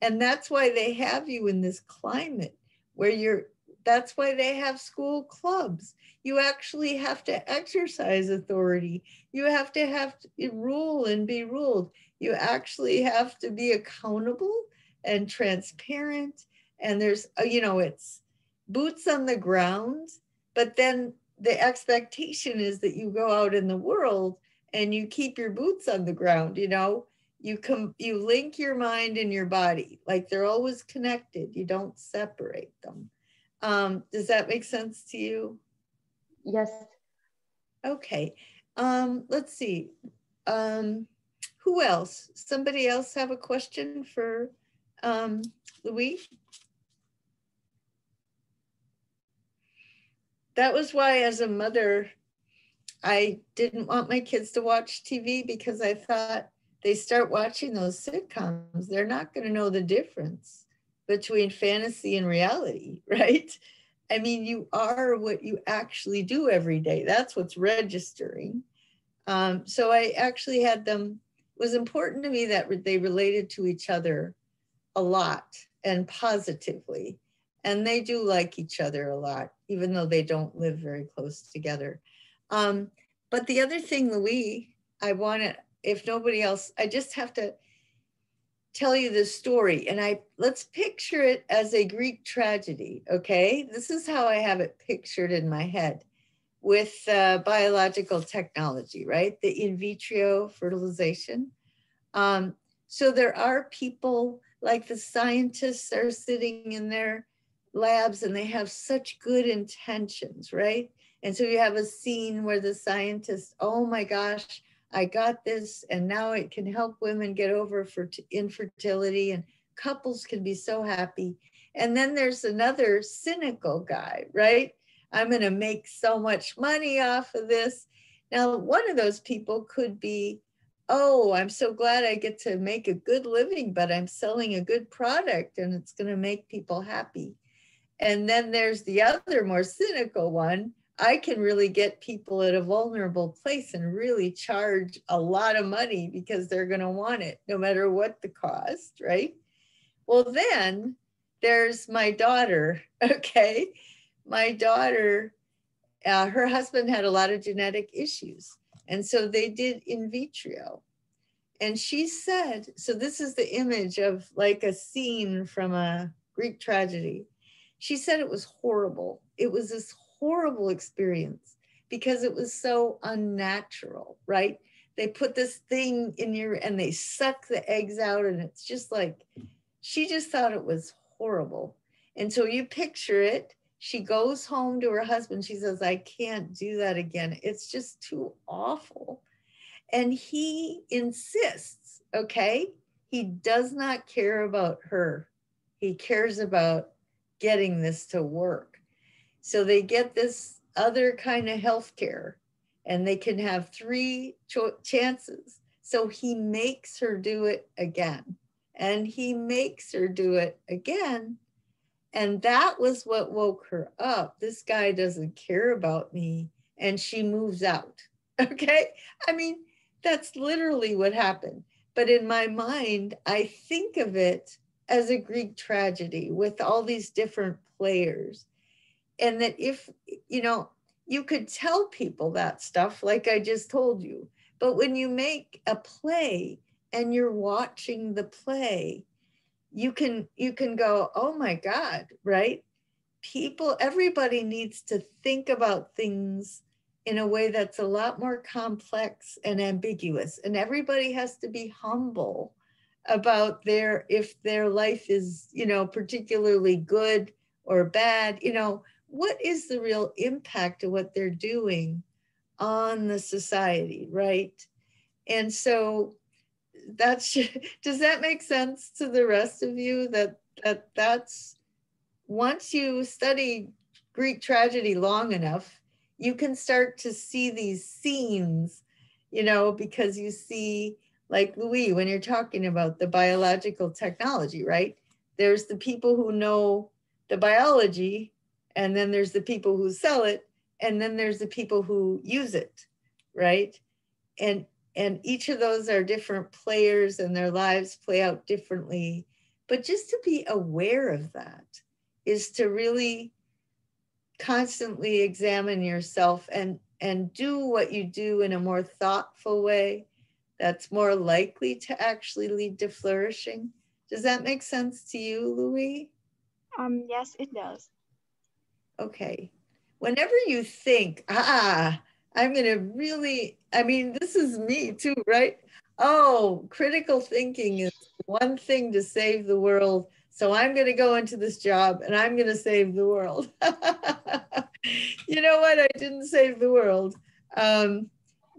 And that's why they have you in this climate where you're that's why they have school clubs. You actually have to exercise authority. You have to have to rule and be ruled. You actually have to be accountable and transparent. And there's, uh, you know, it's boots on the ground, but then the expectation is that you go out in the world and you keep your boots on the ground, you know, you come you link your mind and your body like they're always connected you don't separate them um, does that make sense to you? Yes. Okay. Um, let's see. Um, who else? Somebody else have a question for um, Louis? That was why, as a mother, I didn't want my kids to watch TV because I thought they start watching those sitcoms, they're not going to know the difference between fantasy and reality, right? I mean, you are what you actually do every day. That's what's registering. Um, so I actually had them, it was important to me that they related to each other a lot and positively. And they do like each other a lot, even though they don't live very close together. Um, but the other thing, Louis, I want to, if nobody else, I just have to tell you the story and I let's picture it as a Greek tragedy, okay? This is how I have it pictured in my head with uh, biological technology, right? The in vitro fertilization. Um, so there are people like the scientists are sitting in their labs and they have such good intentions, right? And so you have a scene where the scientist, oh my gosh, I got this, and now it can help women get over for infertility, and couples can be so happy. And then there's another cynical guy, right? I'm going to make so much money off of this. Now, one of those people could be, oh, I'm so glad I get to make a good living, but I'm selling a good product and it's going to make people happy. And then there's the other more cynical one I can really get people at a vulnerable place and really charge a lot of money because they're going to want it no matter what the cost, right? Well, then there's my daughter, okay? My daughter uh, her husband had a lot of genetic issues. And so they did in vitro. And she said, so this is the image of like a scene from a Greek tragedy. She said it was horrible. It was this horrible experience because it was so unnatural, right? They put this thing in your and they suck the eggs out, and it's just like she just thought it was horrible. And so you picture it. She goes home to her husband. She says, I can't do that again. It's just too awful. And he insists, okay? He does not care about her. He cares about getting this to work. So they get this other kind of health care and they can have three cho- chances. So he makes her do it again and he makes her do it again. And that was what woke her up. This guy doesn't care about me. And she moves out. Okay. I mean, that's literally what happened. But in my mind, I think of it as a Greek tragedy with all these different players. And that if, you know, you could tell people that stuff like I just told you. But when you make a play and you're watching the play, you can you can go, "Oh my god," right? People everybody needs to think about things in a way that's a lot more complex and ambiguous and everybody has to be humble about their if their life is you know particularly good or bad you know what is the real impact of what they're doing on the society right? And so that's does that make sense to the rest of you that that that's once you study greek tragedy long enough you can start to see these scenes you know because you see like Louis, when you're talking about the biological technology, right? There's the people who know the biology, and then there's the people who sell it, and then there's the people who use it, right? And and each of those are different players and their lives play out differently. But just to be aware of that is to really constantly examine yourself and and do what you do in a more thoughtful way that's more likely to actually lead to flourishing. Does that make sense to you, Louis? Um, yes, it does. Okay. Whenever you think, ah, I'm going to really, I mean, this is me too, right? Oh, critical thinking is one thing to save the world. So I'm going to go into this job and I'm going to save the world. you know what? I didn't save the world. Um,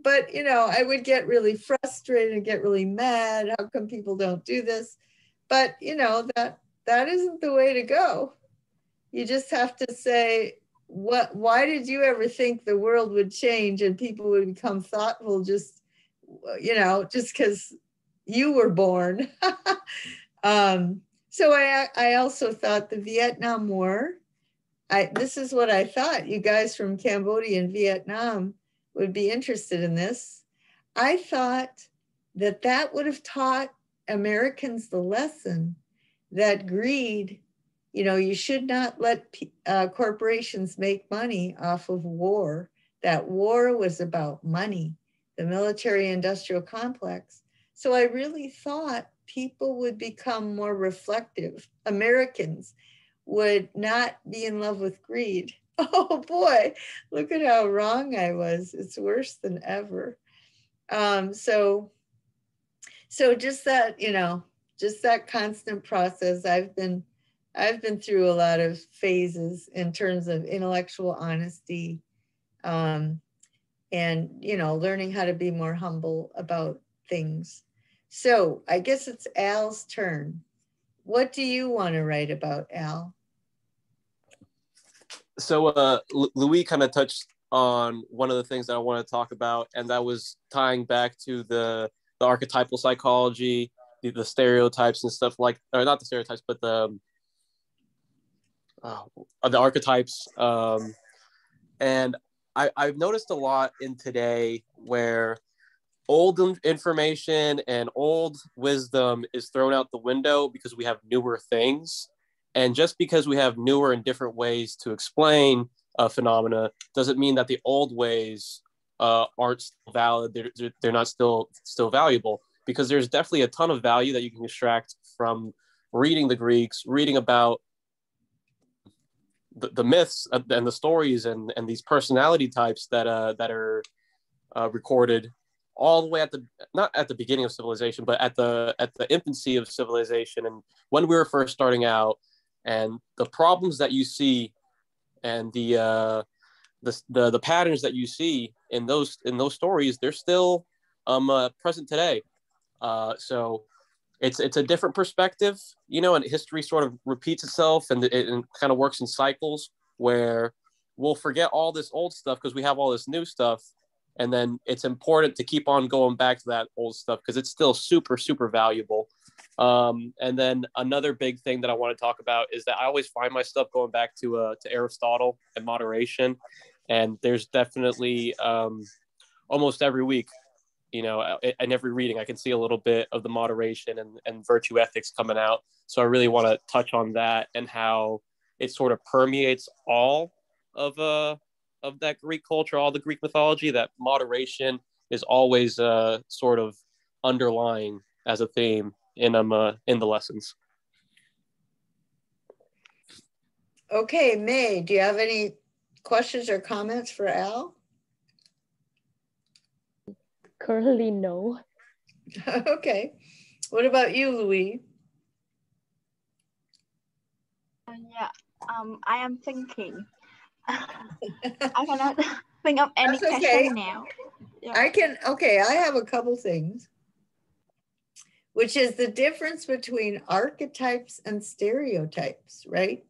but you know, I would get really frustrated and get really mad. How come people don't do this? But you know, that that isn't the way to go. You just have to say, what why did you ever think the world would change and people would become thoughtful just you know, just because you were born. um, so I I also thought the Vietnam War. I this is what I thought. You guys from Cambodia and Vietnam would be interested in this. I thought that that would have taught Americans the lesson that greed, you know, you should not let uh, corporations make money off of war. That war was about money, the military industrial complex. So I really thought people would become more reflective. Americans would not be in love with greed oh boy, look at how wrong I was. It's worse than ever. Um, so, so just that, you know, just that constant process. I've been, I've been through a lot of phases in terms of intellectual honesty, um, and you know, learning how to be more humble about things. So I guess it's Al's turn. What do you want to write about, Al? So uh, Louis kind of touched on one of the things that I want to talk about, and that was tying back to the the archetypal psychology, the, the stereotypes and stuff like, or not the stereotypes, but the uh, the archetypes. Um, and I, I've noticed a lot in today where old information and old wisdom is thrown out the window because we have newer things and just because we have newer and different ways to explain uh, phenomena doesn't mean that the old ways uh, aren't still valid. They're, they're not still still valuable because there's definitely a ton of value that you can extract from reading the Greeks, reading about the, the myths and the stories and, and these personality types that uh, that are uh, recorded all the way at the not at the beginning of civilization, but at the at the infancy of civilization and when we were first starting out, and the problems that you see, and the uh, the, the the patterns that you see in those in those stories, they're still um, uh, present today. Uh, so it's it's a different perspective, you know, and history sort of repeats itself and it, it kind of works in cycles where we'll forget all this old stuff because we have all this new stuff and then it's important to keep on going back to that old stuff because it's still super super valuable um, and then another big thing that i want to talk about is that i always find myself going back to uh, to aristotle and moderation. And there's definitely um, almost every week you know in every reading i can see a little bit of the moderation and, and virtue ethics coming out. So i really want to touch on that and how it sort of permeates all of uh of that greek culture all the greek mythology that moderation is always uh sort of underlying as a theme in um uh, in the lessons okay may do you have any questions or comments for al Currently, no. okay. What about you, Louis? Uh, yeah, um, I am thinking. I cannot think of any That's question okay. now. Yeah. I can, okay, I have a couple things, which is the difference between archetypes and stereotypes, right?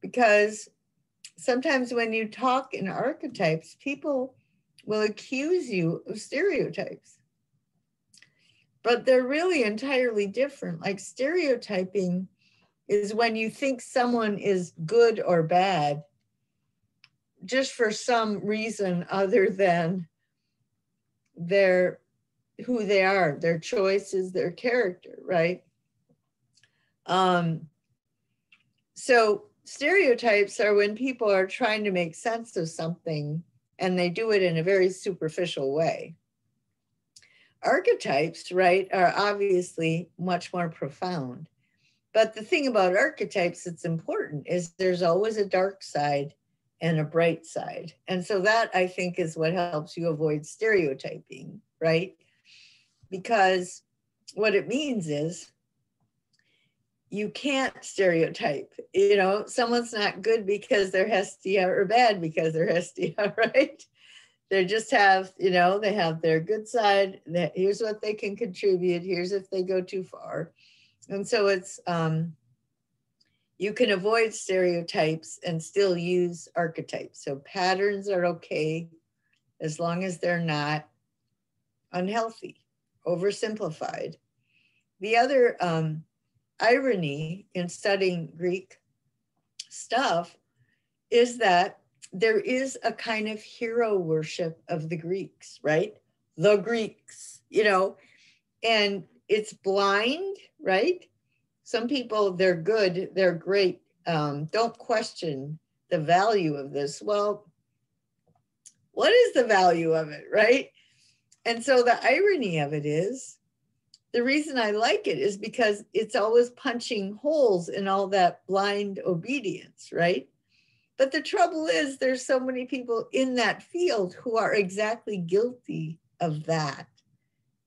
Because sometimes when you talk in archetypes, people will accuse you of stereotypes. But they're really entirely different. Like stereotyping is when you think someone is good or bad just for some reason other than their who they are, their choices, their character, right? Um, so stereotypes are when people are trying to make sense of something and they do it in a very superficial way. Archetypes, right, are obviously much more profound. But the thing about archetypes that's important is there's always a dark side and a bright side. And so that I think is what helps you avoid stereotyping, right? Because what it means is you can't stereotype. You know, someone's not good because they're Hestia or bad because they're Hestia, right? They just have, you know, they have their good side. That here's what they can contribute. Here's if they go too far, and so it's um, you can avoid stereotypes and still use archetypes. So patterns are okay as long as they're not unhealthy, oversimplified. The other um, irony in studying Greek stuff is that there is a kind of hero worship of the Greeks, right? The Greeks, you know, and it's blind, right? Some people, they're good, they're great. Um, don't question the value of this. Well, what is the value of it, right? And so the irony of it is the reason I like it is because it's always punching holes in all that blind obedience, right? But the trouble is, there's so many people in that field who are exactly guilty of that,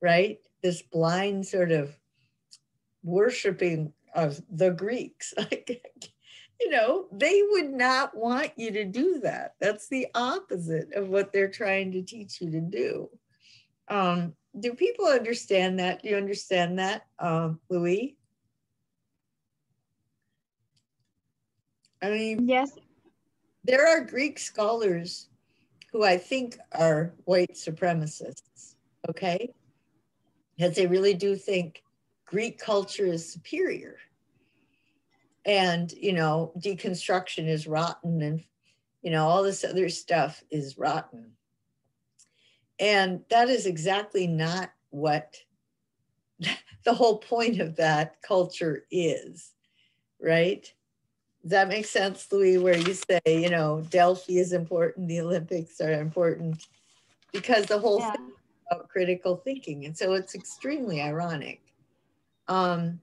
right? This blind sort of worshiping of the Greeks. Like, you know, they would not want you to do that. That's the opposite of what they're trying to teach you to do. Um, do people understand that? Do you understand that, um, Louis? I mean, yes, there are Greek scholars who I think are white supremacists, okay? Because they really do think Greek culture is superior. And, you know, deconstruction is rotten and, you know, all this other stuff is rotten. And that is exactly not what the whole point of that culture is, right? Does that make sense, Louis, where you say, you know, Delphi is important, the Olympics are important because the whole Yeah. thing about critical thinking. And so it's extremely ironic. Um,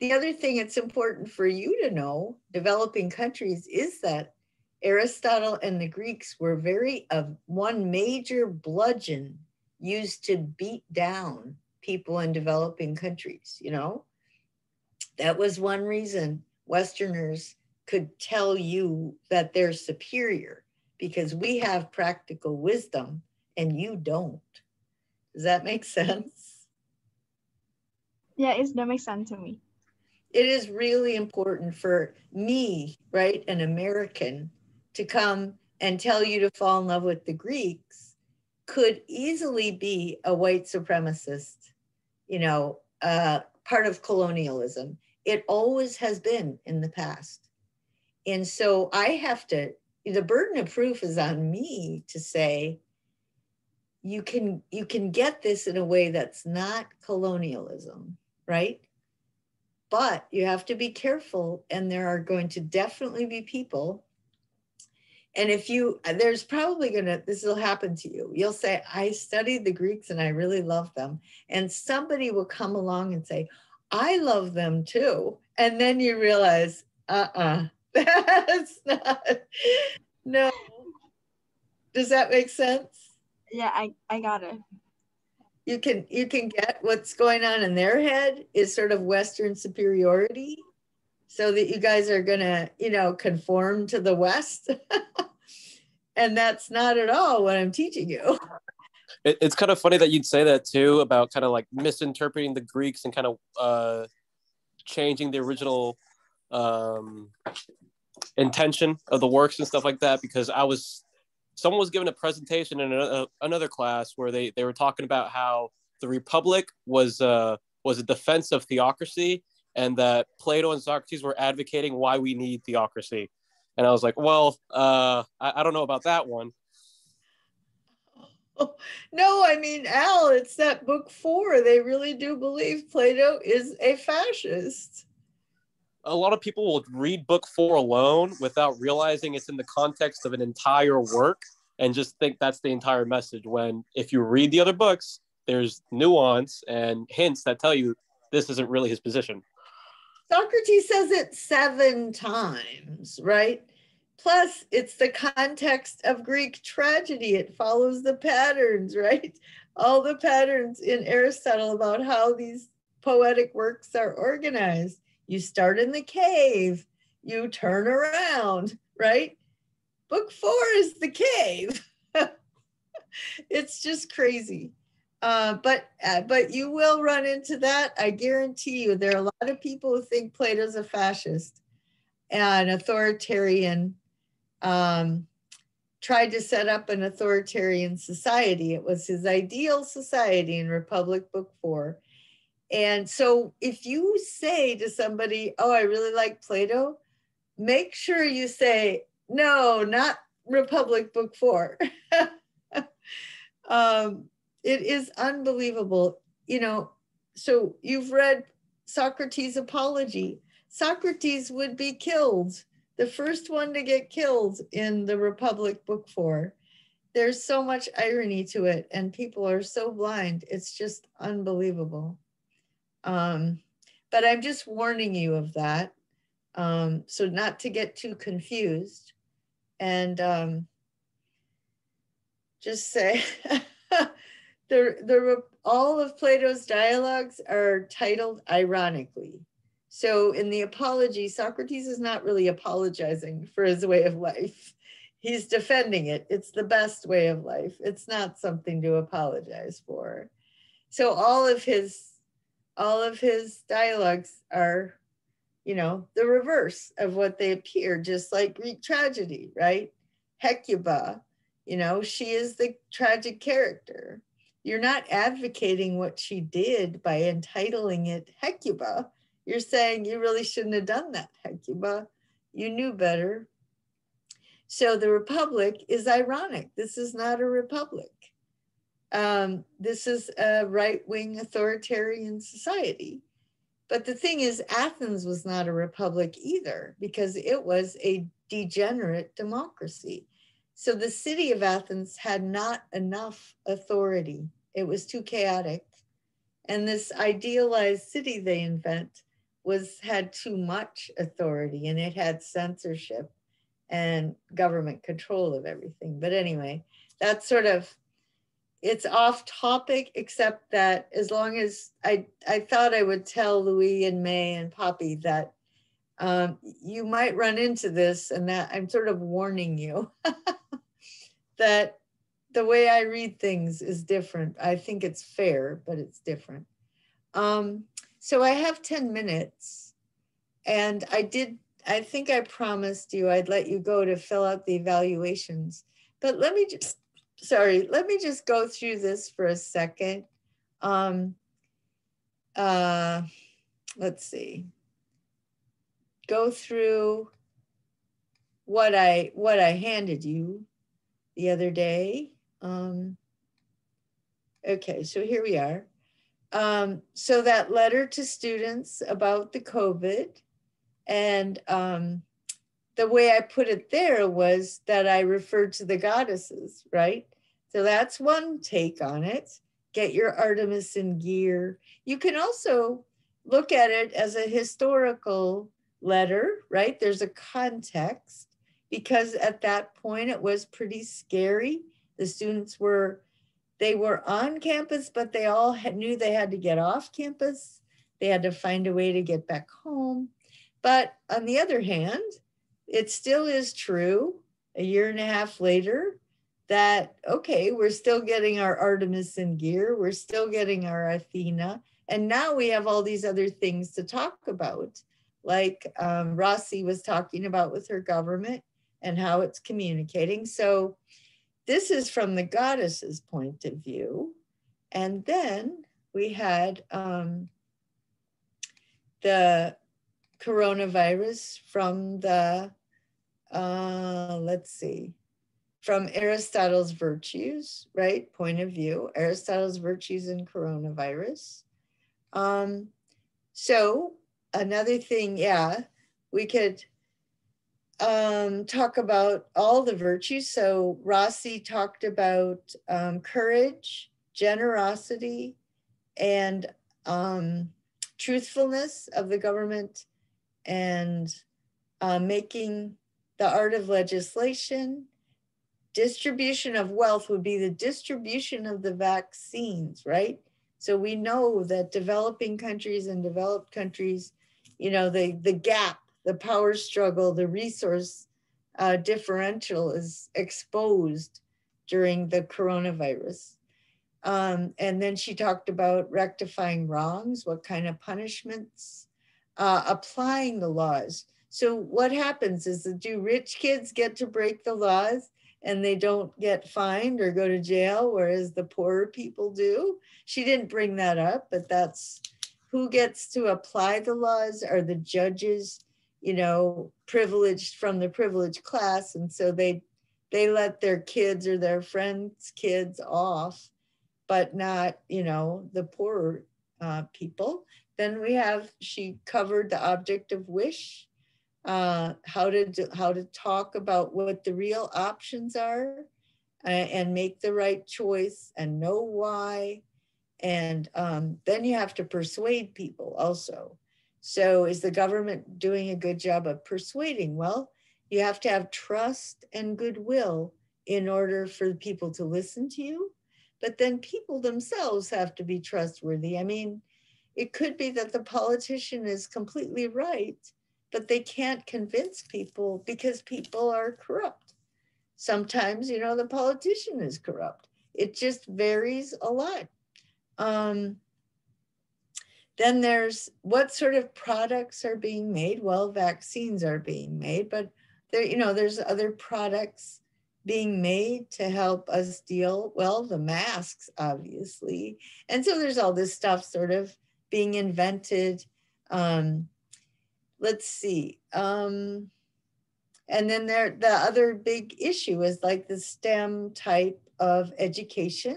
the other thing it's important for you to know, developing countries, is that Aristotle and the Greeks were very of one major bludgeon used to beat down people in developing countries, you know? That was one reason Westerners could tell you that they're superior because we have practical wisdom and you don't. Does that make sense? Yeah, it that makes sense to me. It is really important for me, right, an American, to come and tell you to fall in love with the Greeks could easily be a white supremacist, you know, uh, part of colonialism. It always has been in the past. And so I have to, the burden of proof is on me to say, you can you can get this in a way that's not colonialism, right? But you have to be careful, and there are going to definitely be people. And if you, there's probably gonna, this will happen to you. You'll say, I studied the Greeks and I really love them. And somebody will come along and say, I love them too. And then you realize, uh uh that's not, no. Does that make sense? Yeah, I, I got it. you can you can get what's going on in their head is sort of western superiority so that you guys are going to you know conform to the west and that's not at all what i'm teaching you It, it's kind of funny that you'd say that too about kind of like misinterpreting the Greeks and kind of uh, changing the original um, intention of the works and stuff like that. Because I was, someone was giving a presentation in another, another class where they they were talking about how the Republic was uh, was a defense of theocracy, and that Plato and Socrates were advocating why we need theocracy. And I was like, well, uh, I, I don't know about that one. no i mean al it's that book four they really do believe plato is a fascist a lot of people will read book four alone without realizing it's in the context of an entire work and just think that's the entire message. When if you read the other books, there's nuance and hints that tell you this isn't really his position. Socrates says it seven times, right? Plus, it's the context of Greek tragedy. It follows the patterns, right? All the patterns in Aristotle about how these poetic works are organized. You start in the cave, you turn around, right? Book four is the cave. it's just crazy. Uh, but uh, but you will run into that. I guarantee you. There are a lot of people who think Plato's a fascist, and authoritarian. Um, tried to set up an authoritarian society. It was his ideal society in Republic Book Four. And so, if you say to somebody, "Oh, I really like Plato," make sure you say, "No, not Republic Book Four. um, it is unbelievable. You know, so you've read Socrates' Apology. Socrates would be killed, the first one to get killed in the Republic Book Four. There's so much irony to it, and people are so blind. It's just unbelievable. Um, but I'm just warning you of that. Um, so not to get too confused. And um, just say the, the, all of Plato's dialogues are titled ironically. So in the apology, Socrates is not really apologizing for his way of life. He's defending it. It's the best way of life. It's not something to apologize for. So all of his all of his dialogues are, you know, the reverse of what they appear, just like Greek tragedy, right? Hecuba, you know, she is the tragic character. You're not advocating what she did by entitling it Hecuba. You're saying you really shouldn't have done that, Hecuba. You knew better. So the republic is ironic. This is not a republic. Um, this is a right wing authoritarian society. But the thing is, Athens was not a republic either because it was a degenerate democracy. So the city of Athens had not enough authority. It was too chaotic. And this idealized city they invent was had too much authority and it had censorship and government control of everything. But anyway, that's sort of it's off topic, except that as long as I, I thought I would tell Louis and May and Poppy that um, you might run into this and that I'm sort of warning you that the way I read things is different. I think it's fair, but it's different. Um, so I have 10 minutes and I did, I think I promised you I'd let you go to fill out the evaluations, but let me just sorry, let me just go through this for a second. Um, uh, let's see. Go through what I what I handed you the other day. Um, okay, so here we are. Um, so that letter to students about the COVID and um, the way I put it there was that I referred to the goddesses, right? So that's one take on it. Get your Artemis in gear. You can also look at it as a historical letter, right? There's a context because at that point it was pretty scary. The students were they were on campus, but they all had, knew they had to get off campus. They had to find a way to get back home. But on the other hand, it still is true a year and a half later that, okay, we're still getting our Artemis in gear, we're still getting our Athena. And now we have all these other things to talk about, like um, Rossi was talking about with her government and how it's communicating. So this is from the goddess's point of view. And then we had um, the coronavirus from the, uh, let's see, from Aristotle's virtues, right? Point of view, Aristotle's virtues and coronavirus. Um, so another thing, yeah, we could um, talk about all the virtues. So Rossi talked about um, courage, generosity, and um, truthfulness of the government and uh, making the art of legislation. Distribution of wealth would be the distribution of the vaccines, right? So we know that developing countries and developed countries, you know, the, the gap, the power struggle, the resource uh, differential is exposed during the coronavirus. Um, and then she talked about rectifying wrongs, what kind of punishments uh, applying the laws. So what happens is that do rich kids get to break the laws and they don't get fined or go to jail, whereas the poorer people do? She didn't bring that up, but that's who gets to apply the laws are the judges, you know, privileged from the privileged class. And so they they let their kids or their friends' kids off, but not, you know, the poorer uh, people. Then we have, she covered the object of wish, uh, how to do, how to talk about what the real options are uh, and make the right choice and know why. And um, then you have to persuade people also. So is the government doing a good job of persuading? Well, you have to have trust and goodwill in order for people to listen to you. But then people themselves have to be trustworthy. I mean, it could be that the politician is completely right, but they can't convince people because people are corrupt. Sometimes, you know, the politician is corrupt. It just varies a lot. Um, then there's what sort of products are being made? Well, vaccines are being made, but there, you know, there's other products being made to help us deal, well, the masks, obviously. And so there's all this stuff sort of being invented. Um, let's see. Um, and then there, the other big issue is like the STEM type of education.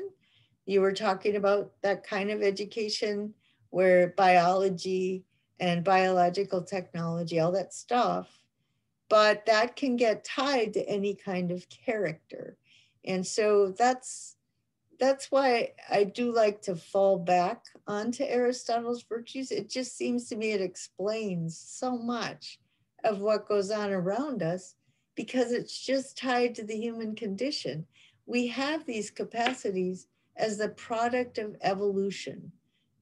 You were talking about that kind of education where biology and biological technology, all that stuff. But that can get tied to any kind of character. And so that's that's why I do like to fall back onto Aristotle's virtues. It just seems to me it explains so much of what goes on around us because it's just tied to the human condition. We have these capacities as the product of evolution.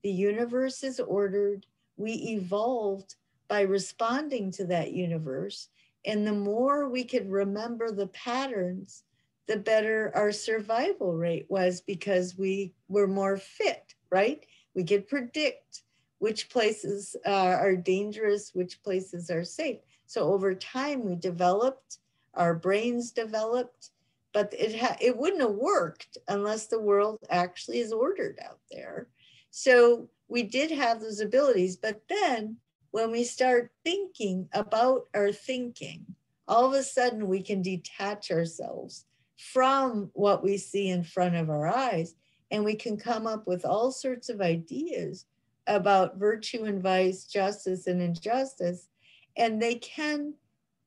The universe is ordered. We evolved by responding to that universe. And the more we could remember the patterns, the better our survival rate was because we were more fit, right? We could predict which places uh, are dangerous, which places are safe. So over time, we developed, our brains developed, but it, it wouldn't have worked unless the world actually is ordered out there. So we did have those abilities, but then when we start thinking about our thinking, all of a sudden we can detach ourselves from what we see in front of our eyes and we can come up with all sorts of ideas about virtue and vice, justice and injustice, and they can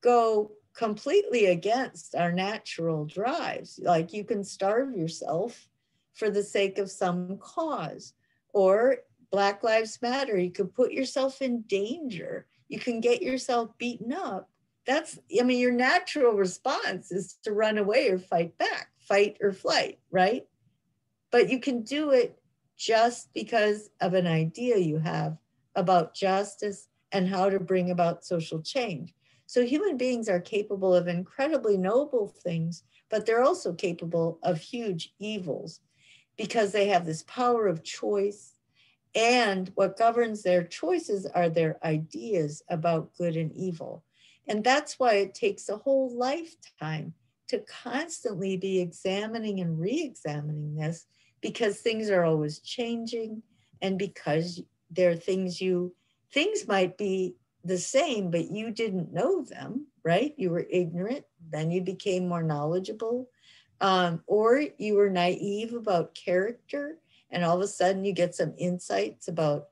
go completely against our natural drives. Like you can starve yourself for the sake of some cause, or Black Lives Matter, you could put yourself in danger. You can get yourself beaten up. That's, I mean, your natural response is to run away or fight back, fight or flight, right? But you can do it just because of an idea you have about justice and how to bring about social change. So human beings are capable of incredibly noble things, but they're also capable of huge evils because they have this power of choice. And what governs their choices are their ideas about good and evil. And that's why it takes a whole lifetime to constantly be examining and re examining this because things are always changing and because there are things you, things might be the same, but you didn't know them, right? You were ignorant, then you became more knowledgeable. Um, or you were naive about character, and all of a sudden you get some insights about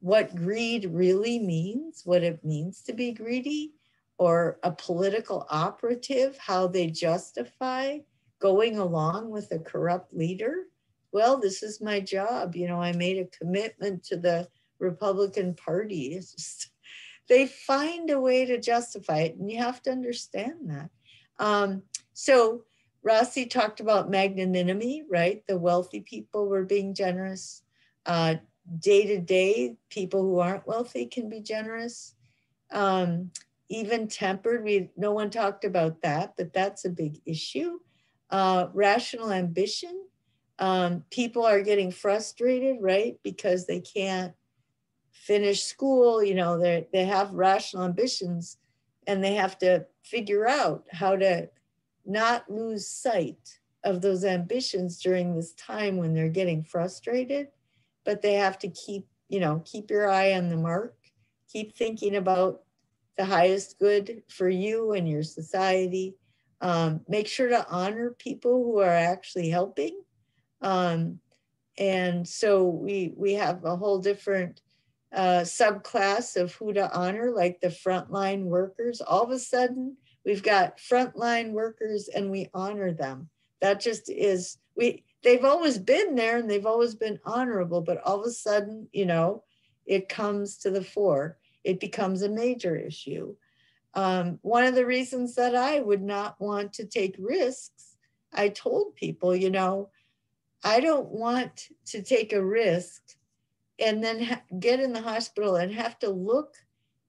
what greed really means, what it means to be greedy, or a political operative, how they justify going along with a corrupt leader. Well, this is my job. You know, I made a commitment to the Republican Party. Just, they find a way to justify it, and you have to understand that. Um, so Rossi talked about magnanimity, right? The wealthy people were being generous. Day to day, people who aren't wealthy can be generous. Um, even tempered, we no one talked about that, but that's a big issue. Uh, rational ambition, um, people are getting frustrated, right? Because they can't finish school, you know, they they have rational ambitions and they have to figure out how to not lose sight of those ambitions during this time when they're getting frustrated, but they have to keep, you know, keep your eye on the mark, keep thinking about the highest good for you and your society. Um, make sure to honor people who are actually helping. Um, and so we we have a whole different uh, subclass of who to honor, like the frontline workers. All of a sudden, we've got frontline workers and we honor them. That just is, we, they've always been there and they've always been honorable, but all of a sudden, you know, it comes to the fore. It becomes a major issue. Um, one of the reasons that I would not want to take risks, I told people, you know, I don't want to take a risk and then get in the hospital and have to look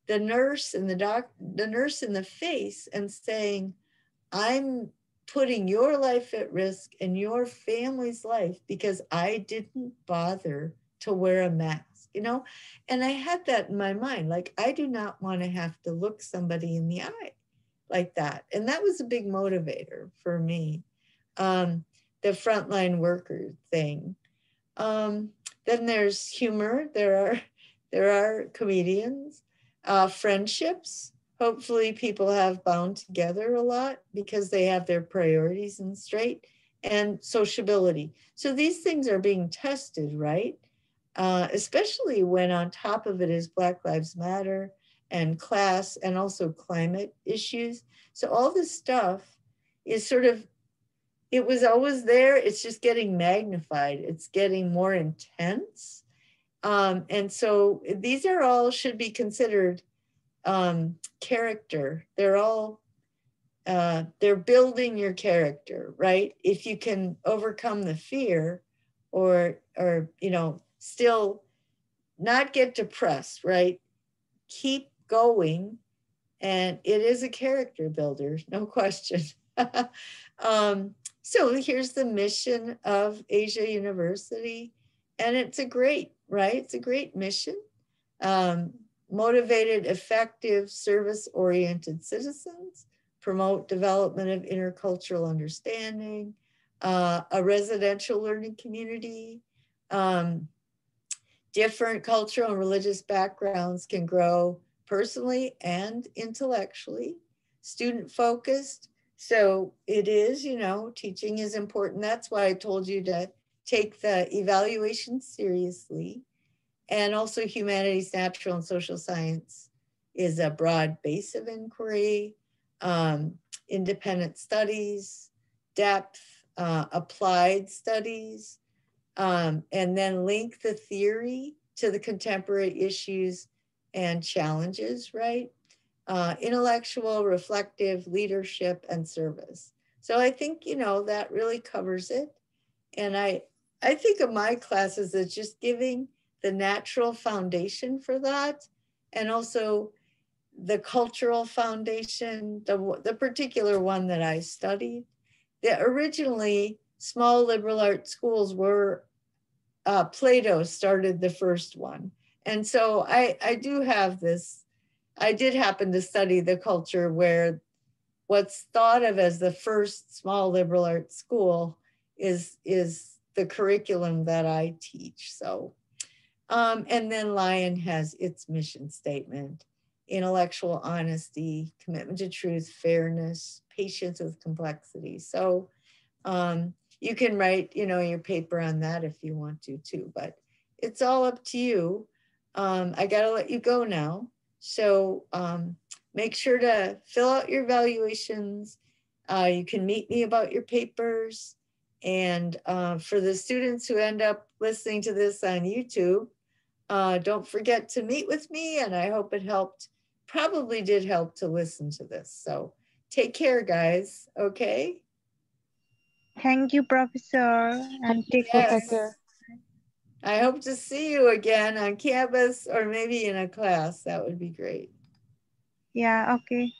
the nurse and the doc the nurse in the face and saying i'm putting your life at risk and your family's life because i didn't bother to wear a mask you know? And i had that in my mind like i do not want to have to look somebody in the eye like that. And that was a big motivator for me. Um, the frontline worker thing. Um, then there's humor. There are there are comedians, uh, friendships. Hopefully, people have bound together a lot because they have their priorities in straight and sociability. So these things are being tested, right? uh, especially when on top of it is Black Lives Matter and class and also climate issues. So all this stuff is sort of, it was always there. It's just getting magnified. It's getting more intense. Um, and so these are all should be considered um, character. They're all, uh, they're building your character, right? If you can overcome the fear or, or, you know, still not get depressed, right? Keep going. And it is a character builder, no question. um, so here's the mission of Asia University. And it's a great, right? It's a great mission. Um, motivated, effective, service oriented citizens, promote development of intercultural understanding, uh, a residential learning community. Um, different cultural and religious backgrounds can grow personally and intellectually, student focused. So it is, you know, teaching is important. That's why I told you to take the evaluation seriously. And also humanities, natural and social science is a broad base of inquiry, um, independent studies, depth, uh, applied studies, um, and then link the theory to the contemporary issues and challenges, right? Uh, intellectual, reflective, leadership, and service. So I think, you know, that really covers it. And I, I think of my classes as just giving the natural foundation for that and also the cultural foundation, the, the particular one that I studied. That originally small liberal arts schools were, uh, Plato started the first one. And so I, I do have this, I did happen to study the culture where what's thought of as the first small liberal arts school is, is the curriculum that I teach. So um, and then Lyon has its mission statement intellectual honesty, commitment to truth, fairness, patience with complexity. So um, you can write, you know, your paper on that if you want to too, but it's all up to you. Um, I got to let you go now. So um, make sure to fill out your evaluations. Uh, you can meet me about your papers. And uh, for the students who end up listening to this on YouTube, uh, don't forget to meet with me, and I hope it helped. Probably did help to listen to this. So take care, guys. Okay. Thank you, Professor. And take yes. care. I hope to see you again on campus or maybe in a class. That would be great. Yeah, okay.